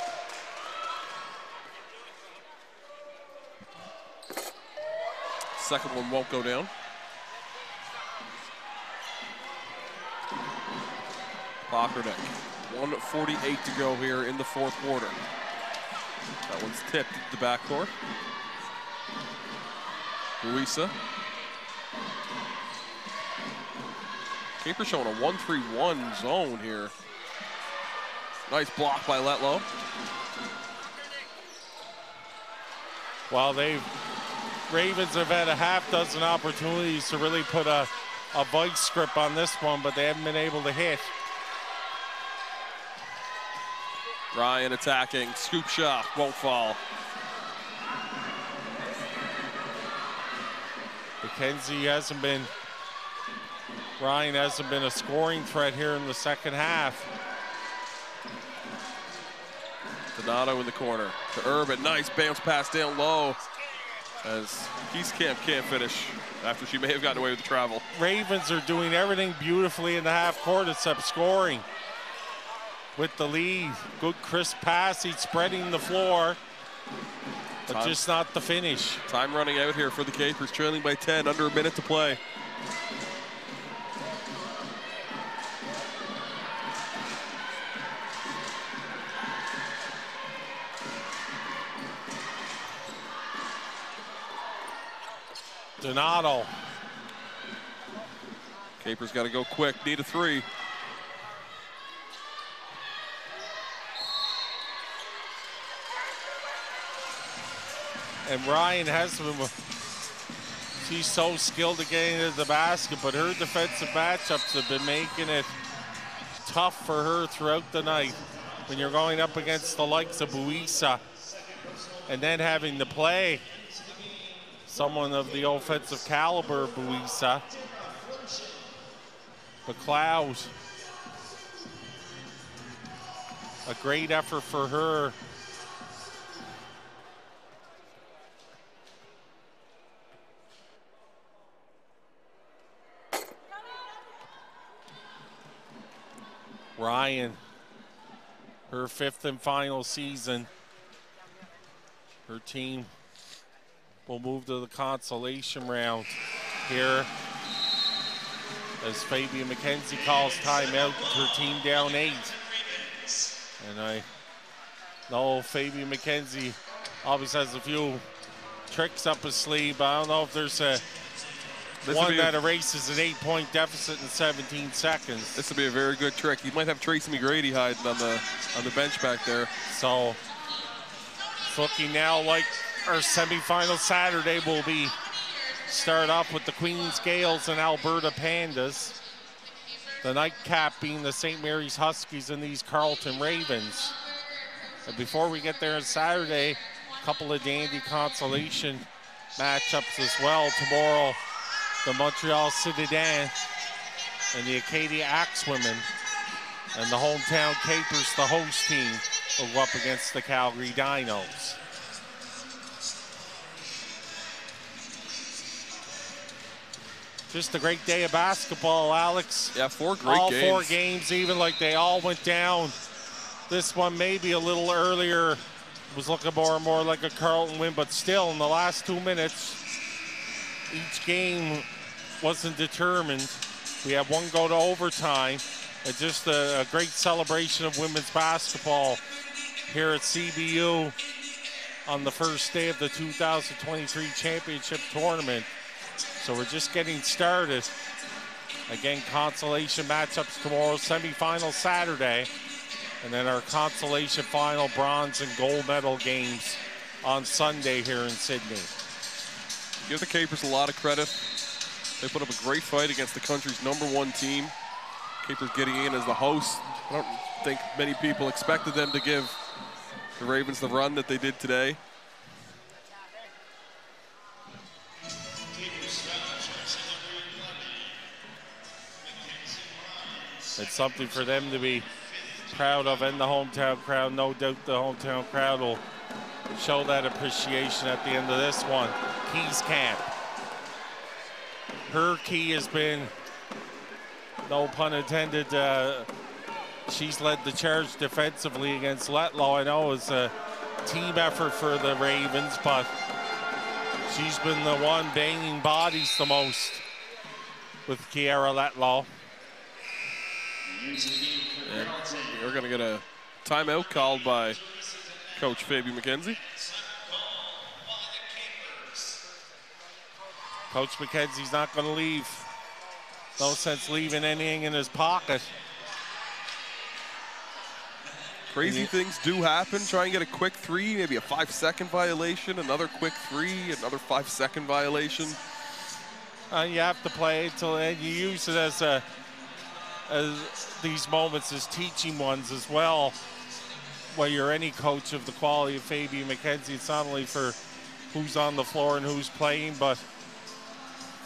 Second one won't go down. Pocrnic, 148 to go here in the fourth quarter. That one's tipped the backcourt. Buisa. Caper showing a 1-3-1 zone here. Nice block by Letlow. While they've Ravens have had a half dozen opportunities to really put a, a vice grip on this one, but they haven't been able to hit. Ryan attacking, scoop shot, won't fall. McKenzie hasn't been, Ryan hasn't been a scoring threat here in the second half. Donato in the corner to Urban, nice bounce pass down low as Camp can't finish after she may have gotten away with the travel. Ravens are doing everything beautifully in the half court except scoring with the lead. Good crisp pass, he's spreading the floor, but time, just not the finish. Time running out here for the Capers, trailing by 10, under a minute to play. Donato. Capers got to go quick, need a three. And Ryan has been, she's so skilled at getting into the basket, but her defensive matchups have been making it tough for her throughout the night. When you're going up against the likes of Buisa and then having to play someone of the offensive caliber, Buisa. McLeod. A great effort for her. Ryan, her fifth and final season. Her team will move to the consolation round here as Fabian McKenzie calls timeout, her team down eight. And I know Fabian McKenzie always has a few tricks up his sleeve, but I don't know if there's a this one that a, erases an eight-point deficit in 17 seconds. This would be a very good trick. You might have Tracy McGrady hiding on the on the bench back there. So it's looking now like our semifinal Saturday will be start off with the Queens Gaels and Alberta Pandas. The nightcap being the St. Mary's Huskies and these Carleton Ravens. And before we get there on Saturday, a couple of dandy consolation matchups as well. Tomorrow, the Montreal Citadins and the Acadia Axewomen and the hometown Capers, the host team, will go up against the Calgary Dinos. Just a great day of basketball, Alex. Yeah, four great all games. All four games, even like they all went down. This one maybe a little earlier was looking more and more like a Carleton win, but still in the last two minutes, each game wasn't determined. We had one go to overtime. It's just a, a great celebration of women's basketball here at CBU on the first day of the 2023 championship tournament. So we're just getting started. Again, consolation matchups tomorrow, semifinal Saturday. And then our consolation final bronze and gold medal games on Sunday here in Sydney. Give the Capers a lot of credit. They put up a great fight against the country's number one team. Capers getting in as the host. I don't think many people expected them to give the Ravens the run that they did today. It's something for them to be proud of and the hometown crowd. No doubt the hometown crowd will show that appreciation at the end of this one. Kiesekamp. Her key has been, no pun intended, uh, she's led the charge defensively against Letlow. I know it's a team effort for the Ravens, but she's been the one banging bodies the most with Kiera Letlow. And we're going to get a timeout called by Coach Fabian McKenzie. Coach McKenzie's not going to leave. No sense leaving anything in his pocket. Crazy things do happen. Try and get a quick three, maybe a five second violation, another quick three, another five second violation. Uh, you have to play until and you use it as a as these moments as teaching ones as well. When you're any coach of the quality of Fabian McKenzie, it's not only for who's on the floor and who's playing, but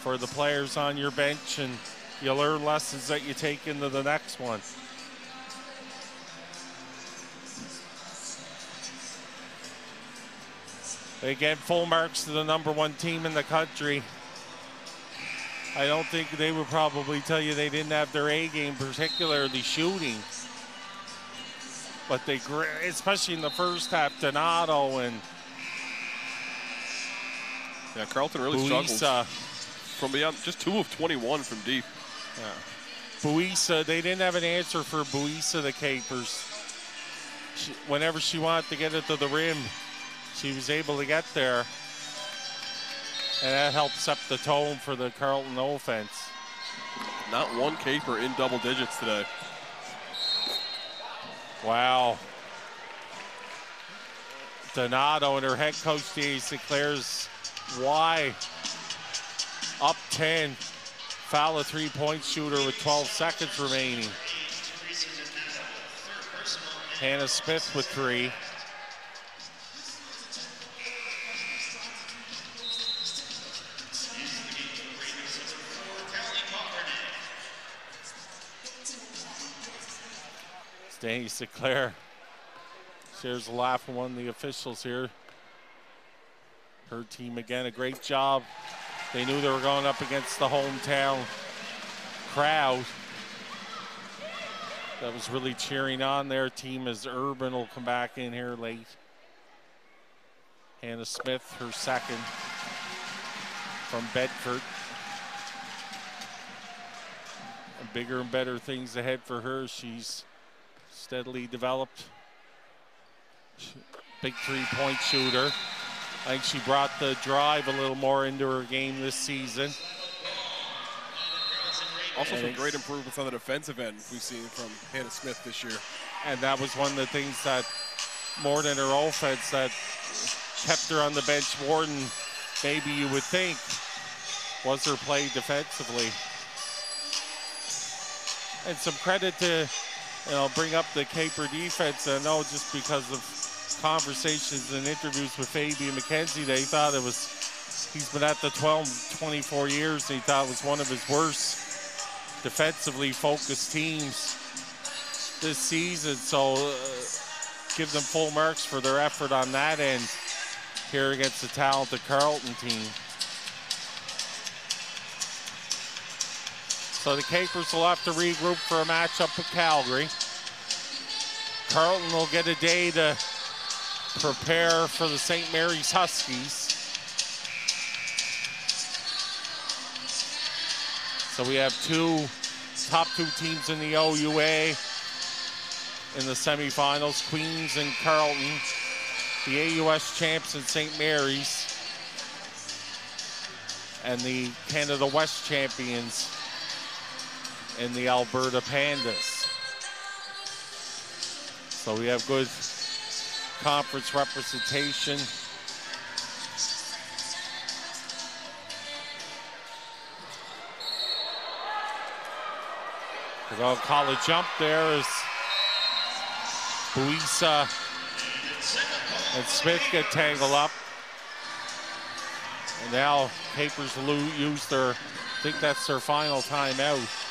for the players on your bench, and you learn lessons that you take into the next one. Again, full marks to the number one team in the country. I don't think they would probably tell you they didn't have their A game, particularly shooting. But they, especially in the first half, Donato and yeah, Carleton really Buisa. struggled from beyond just two of 21 from deep. Yeah. Buisa, they didn't have an answer for Buisa, the Capers. She, whenever she wanted to get it to the rim, she was able to get there. And that helped set the tone for the Carleton offense. Not one caper in double digits today. Wow. Donato and her head coach, Denise declares why up 10. Foul a three-point shooter with 12 seconds remaining. Hannah Smith with three. Dani Sinclair shares a laugh with one of the officials here. Her team again, a great job. They knew they were going up against the hometown crowd that was really cheering on their team as Urban will come back in here late. Hannah Smith, her second from Bedford. And bigger and better things ahead for her. She's steadily developed. Big three-point shooter. I think she brought the drive a little more into her game this season. Also some great improvements on the defensive end we've seen from Hannah Smith this year. And that was one of the things that more than her offense that kept her on the bench more than maybe you would think was her play defensively. And some credit to, you know, bring up the Caper defense. I know just because of conversations and interviews with Fabian McKenzie, they thought it was, he's been at the 12, 24 years, and he thought it was one of his worst defensively focused teams this season. So uh, give them full marks for their effort on that end here against the talented Carleton team. So the Capers will have to regroup for a matchup with Calgary. Carleton will get a day to prepare for the St. Mary's Huskies. So we have two top two teams in the OUA in the semifinals, Queens and Carleton, The AUS champs in St. Mary's and the Canada West champions in the Alberta Pandas. So we have good conference representation. Go college jump there is Buisa and Smith get tangled up. And now Capers use their, I think that's their final timeout.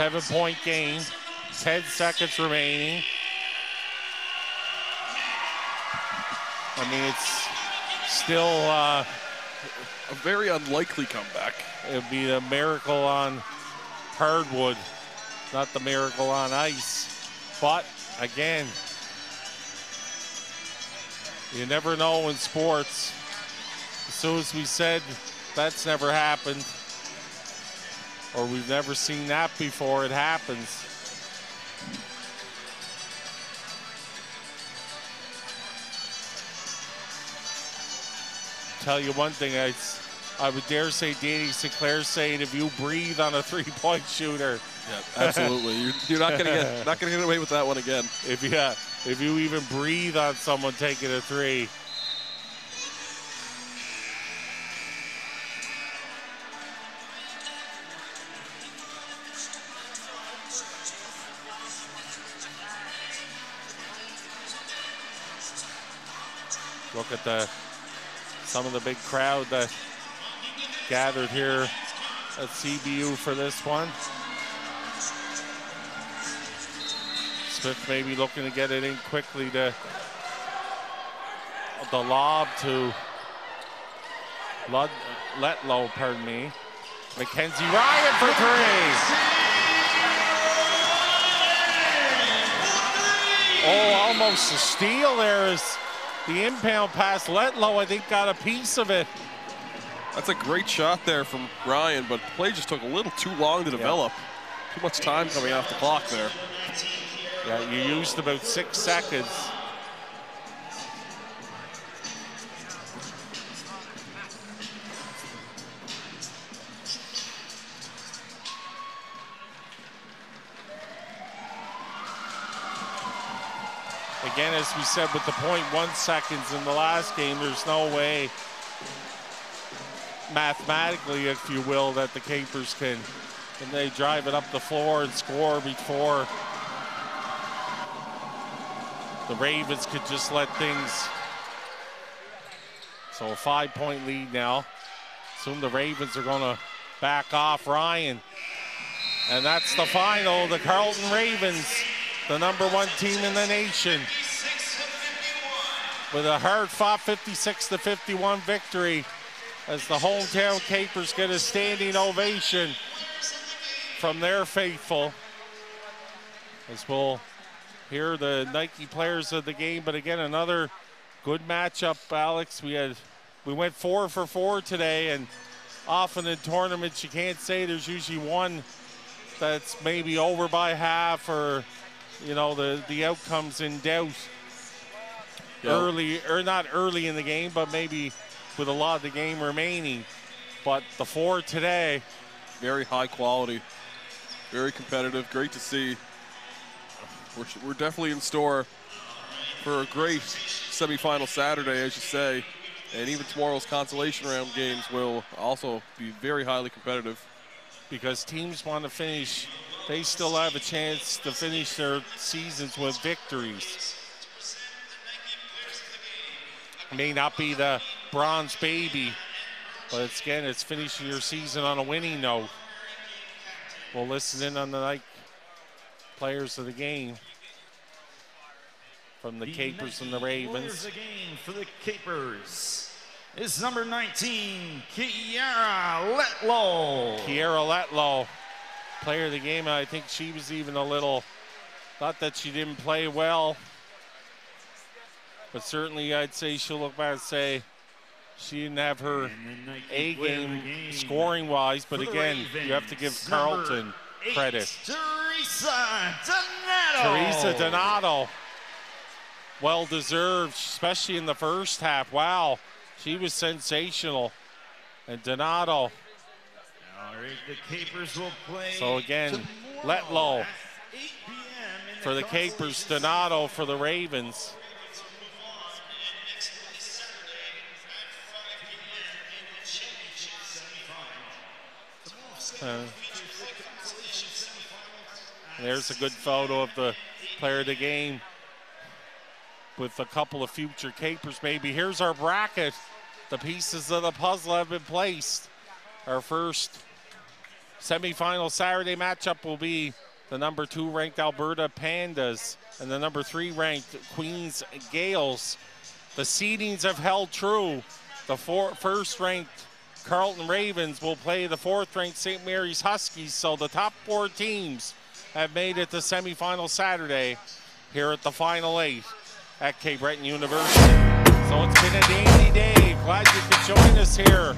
Seven point game, 10 seconds remaining. I mean, it's still uh, a very unlikely comeback. It would be a miracle on hardwood, not the miracle on ice. But again, you never know in sports. As soon as we said that's never happened, or we've never seen that before, it happens. Tell you one thing, I, I would dare say Dani Sinclair saying if you breathe on a three-point shooter. Yeah, absolutely. you're, you're not gonna get not gonna get away with that one again. [laughs] If yeah, if you even breathe on someone taking a three. Some of the big crowd that gathered here at CBU for this one. Smith maybe looking to get it in quickly to the lob to Lud, Letlow, pardon me. Mackenzie Ryan for three. Oh, almost a steal there is the impound pass. Letlow, I think, got a piece of it. That's a great shot there from Ryan, but the play just took a little too long to develop. Too much time coming off the clock there. Yeah, you used about six seconds. Again, as we said with the point one seconds in the last game, there's no way mathematically, if you will, that the Capers can, and they drive it up the floor and score before the Ravens could just let things. So a five point lead now. Soon the Ravens are going to back off Ryan. And that's the final. The Carleton Ravens, the number one team in the nation, with a hard fought 56 to 51 victory as the hometown Capers get a standing ovation from their faithful. As we'll hear the Nike players of the game, but again, another good matchup, Alex. We had we went four for four today, and often in tournaments you can't say there's usually one that's maybe over by half or you know the the outcomes in doubt Yep. early or not early in the game, but maybe with a lot of the game remaining. But the four today, very high quality, very competitive. Great to see. We're, we're definitely in store for a great semifinal Saturday, as you say. And even tomorrow's consolation round games will also be very highly competitive. because teams want to finish, they still have a chance to finish their seasons with victories. May not be the bronze baby, but it's again, it's finishing your season on a winning note. We'll listen in on the Nike players of the game from the, Capers and the Ravens. the game for the Capers is number 19, Kiara Letlow. Kiera Letlow, player of the game. I think she was even a little, thought that she didn't play well, but certainly I'd say she'll look back and say she didn't have her A player of the game game scoring wise, but again, you have to give Carleton eight, credit. Teresa Donato. Teresa Donato, well deserved, especially in the first half. Wow, she was sensational. And Donato, All right, the Capers will play so again, Letlow. at 8 p.m. for the Capers, Donato for the Ravens. Uh, there's a good photo of the player of the game with a couple of future capers maybe. Here's our bracket. The pieces of the puzzle have been placed. Our first semifinal Saturday matchup will be the number two ranked Alberta Pandas and the number three ranked Queens Gaels. The seedings have held true. The four, first ranked Carleton Ravens will play the fourth ranked St. Mary's Huskies. So the top four teams have made it to semifinal Saturday here at the final eight at Cape Breton University. So it's been a dandy day. Glad you could join us here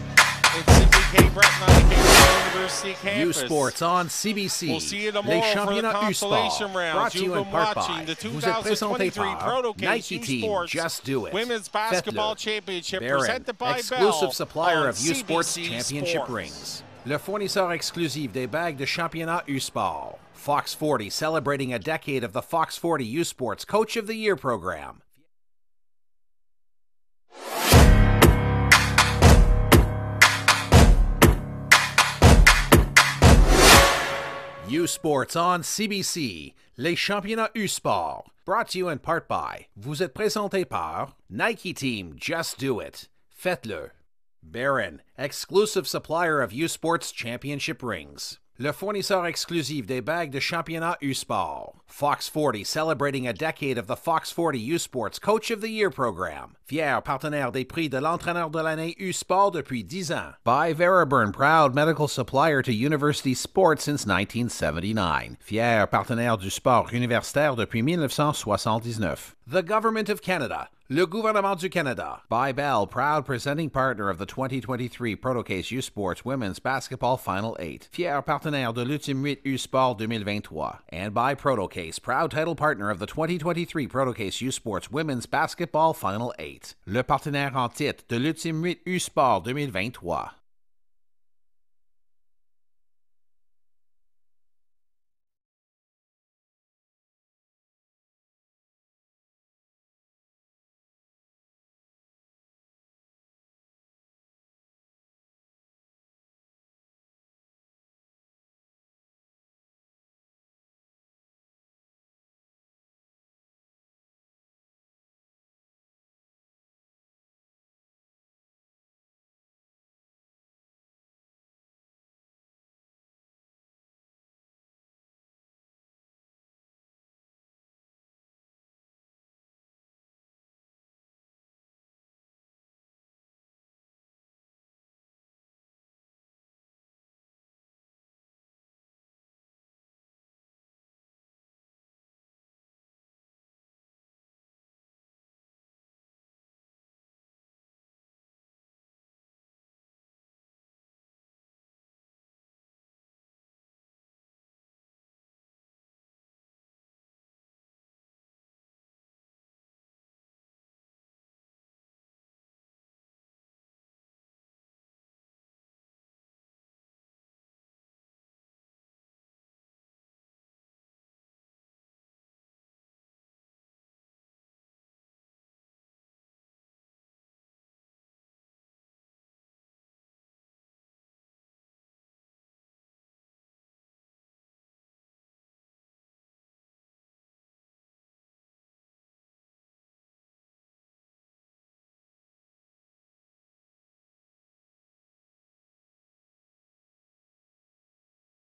in Sydney Cape Breton on the University campus. U Sports on CBC. We'll see you Les tomorrow for the championnats U consolation rounds. Brought to you in part watching by. the Vous êtes présenté 2023 par Protocase Nike U Team Sports Just Do It. Women's. Basketball Championship Baron, presented by exclusive Bell supplier of U Sports Championship rings. Le fournisseur exclusif des bagues de championnat U Sport. Fox 40 celebrating a decade of the Fox 40 U Sports Coach of the Year program. U Sports on CBC, les championnats U Sport. Brought to you in part by. Vous êtes présenté par Nike Team Just Do It. Faites-le. Baron, exclusive supplier of U Sports Championship rings. Le fournisseur exclusif des bagues de championnat U Sport. Fox 40 celebrating a decade of the Fox 40 U Sports Coach of the Year program. Fier partenaire des prix de l'entraîneur de l'année U Sport depuis 10 ans. By Veriburn, proud medical supplier to university sports since 1979. Fier partenaire du sport universitaire depuis 1979. The Government of Canada. Le gouvernement du Canada. By Bell, proud presenting partner of the 2023 Protocase U Sports Women's Basketball Final 8. Fier partenaire de l'Ultime 8 U Sport 2023. And by Protocase, proud title partner of the 2023 Protocase U Sports Women's Basketball Final 8. Le partenaire en titre de l'Ultime 8 U Sport 2023.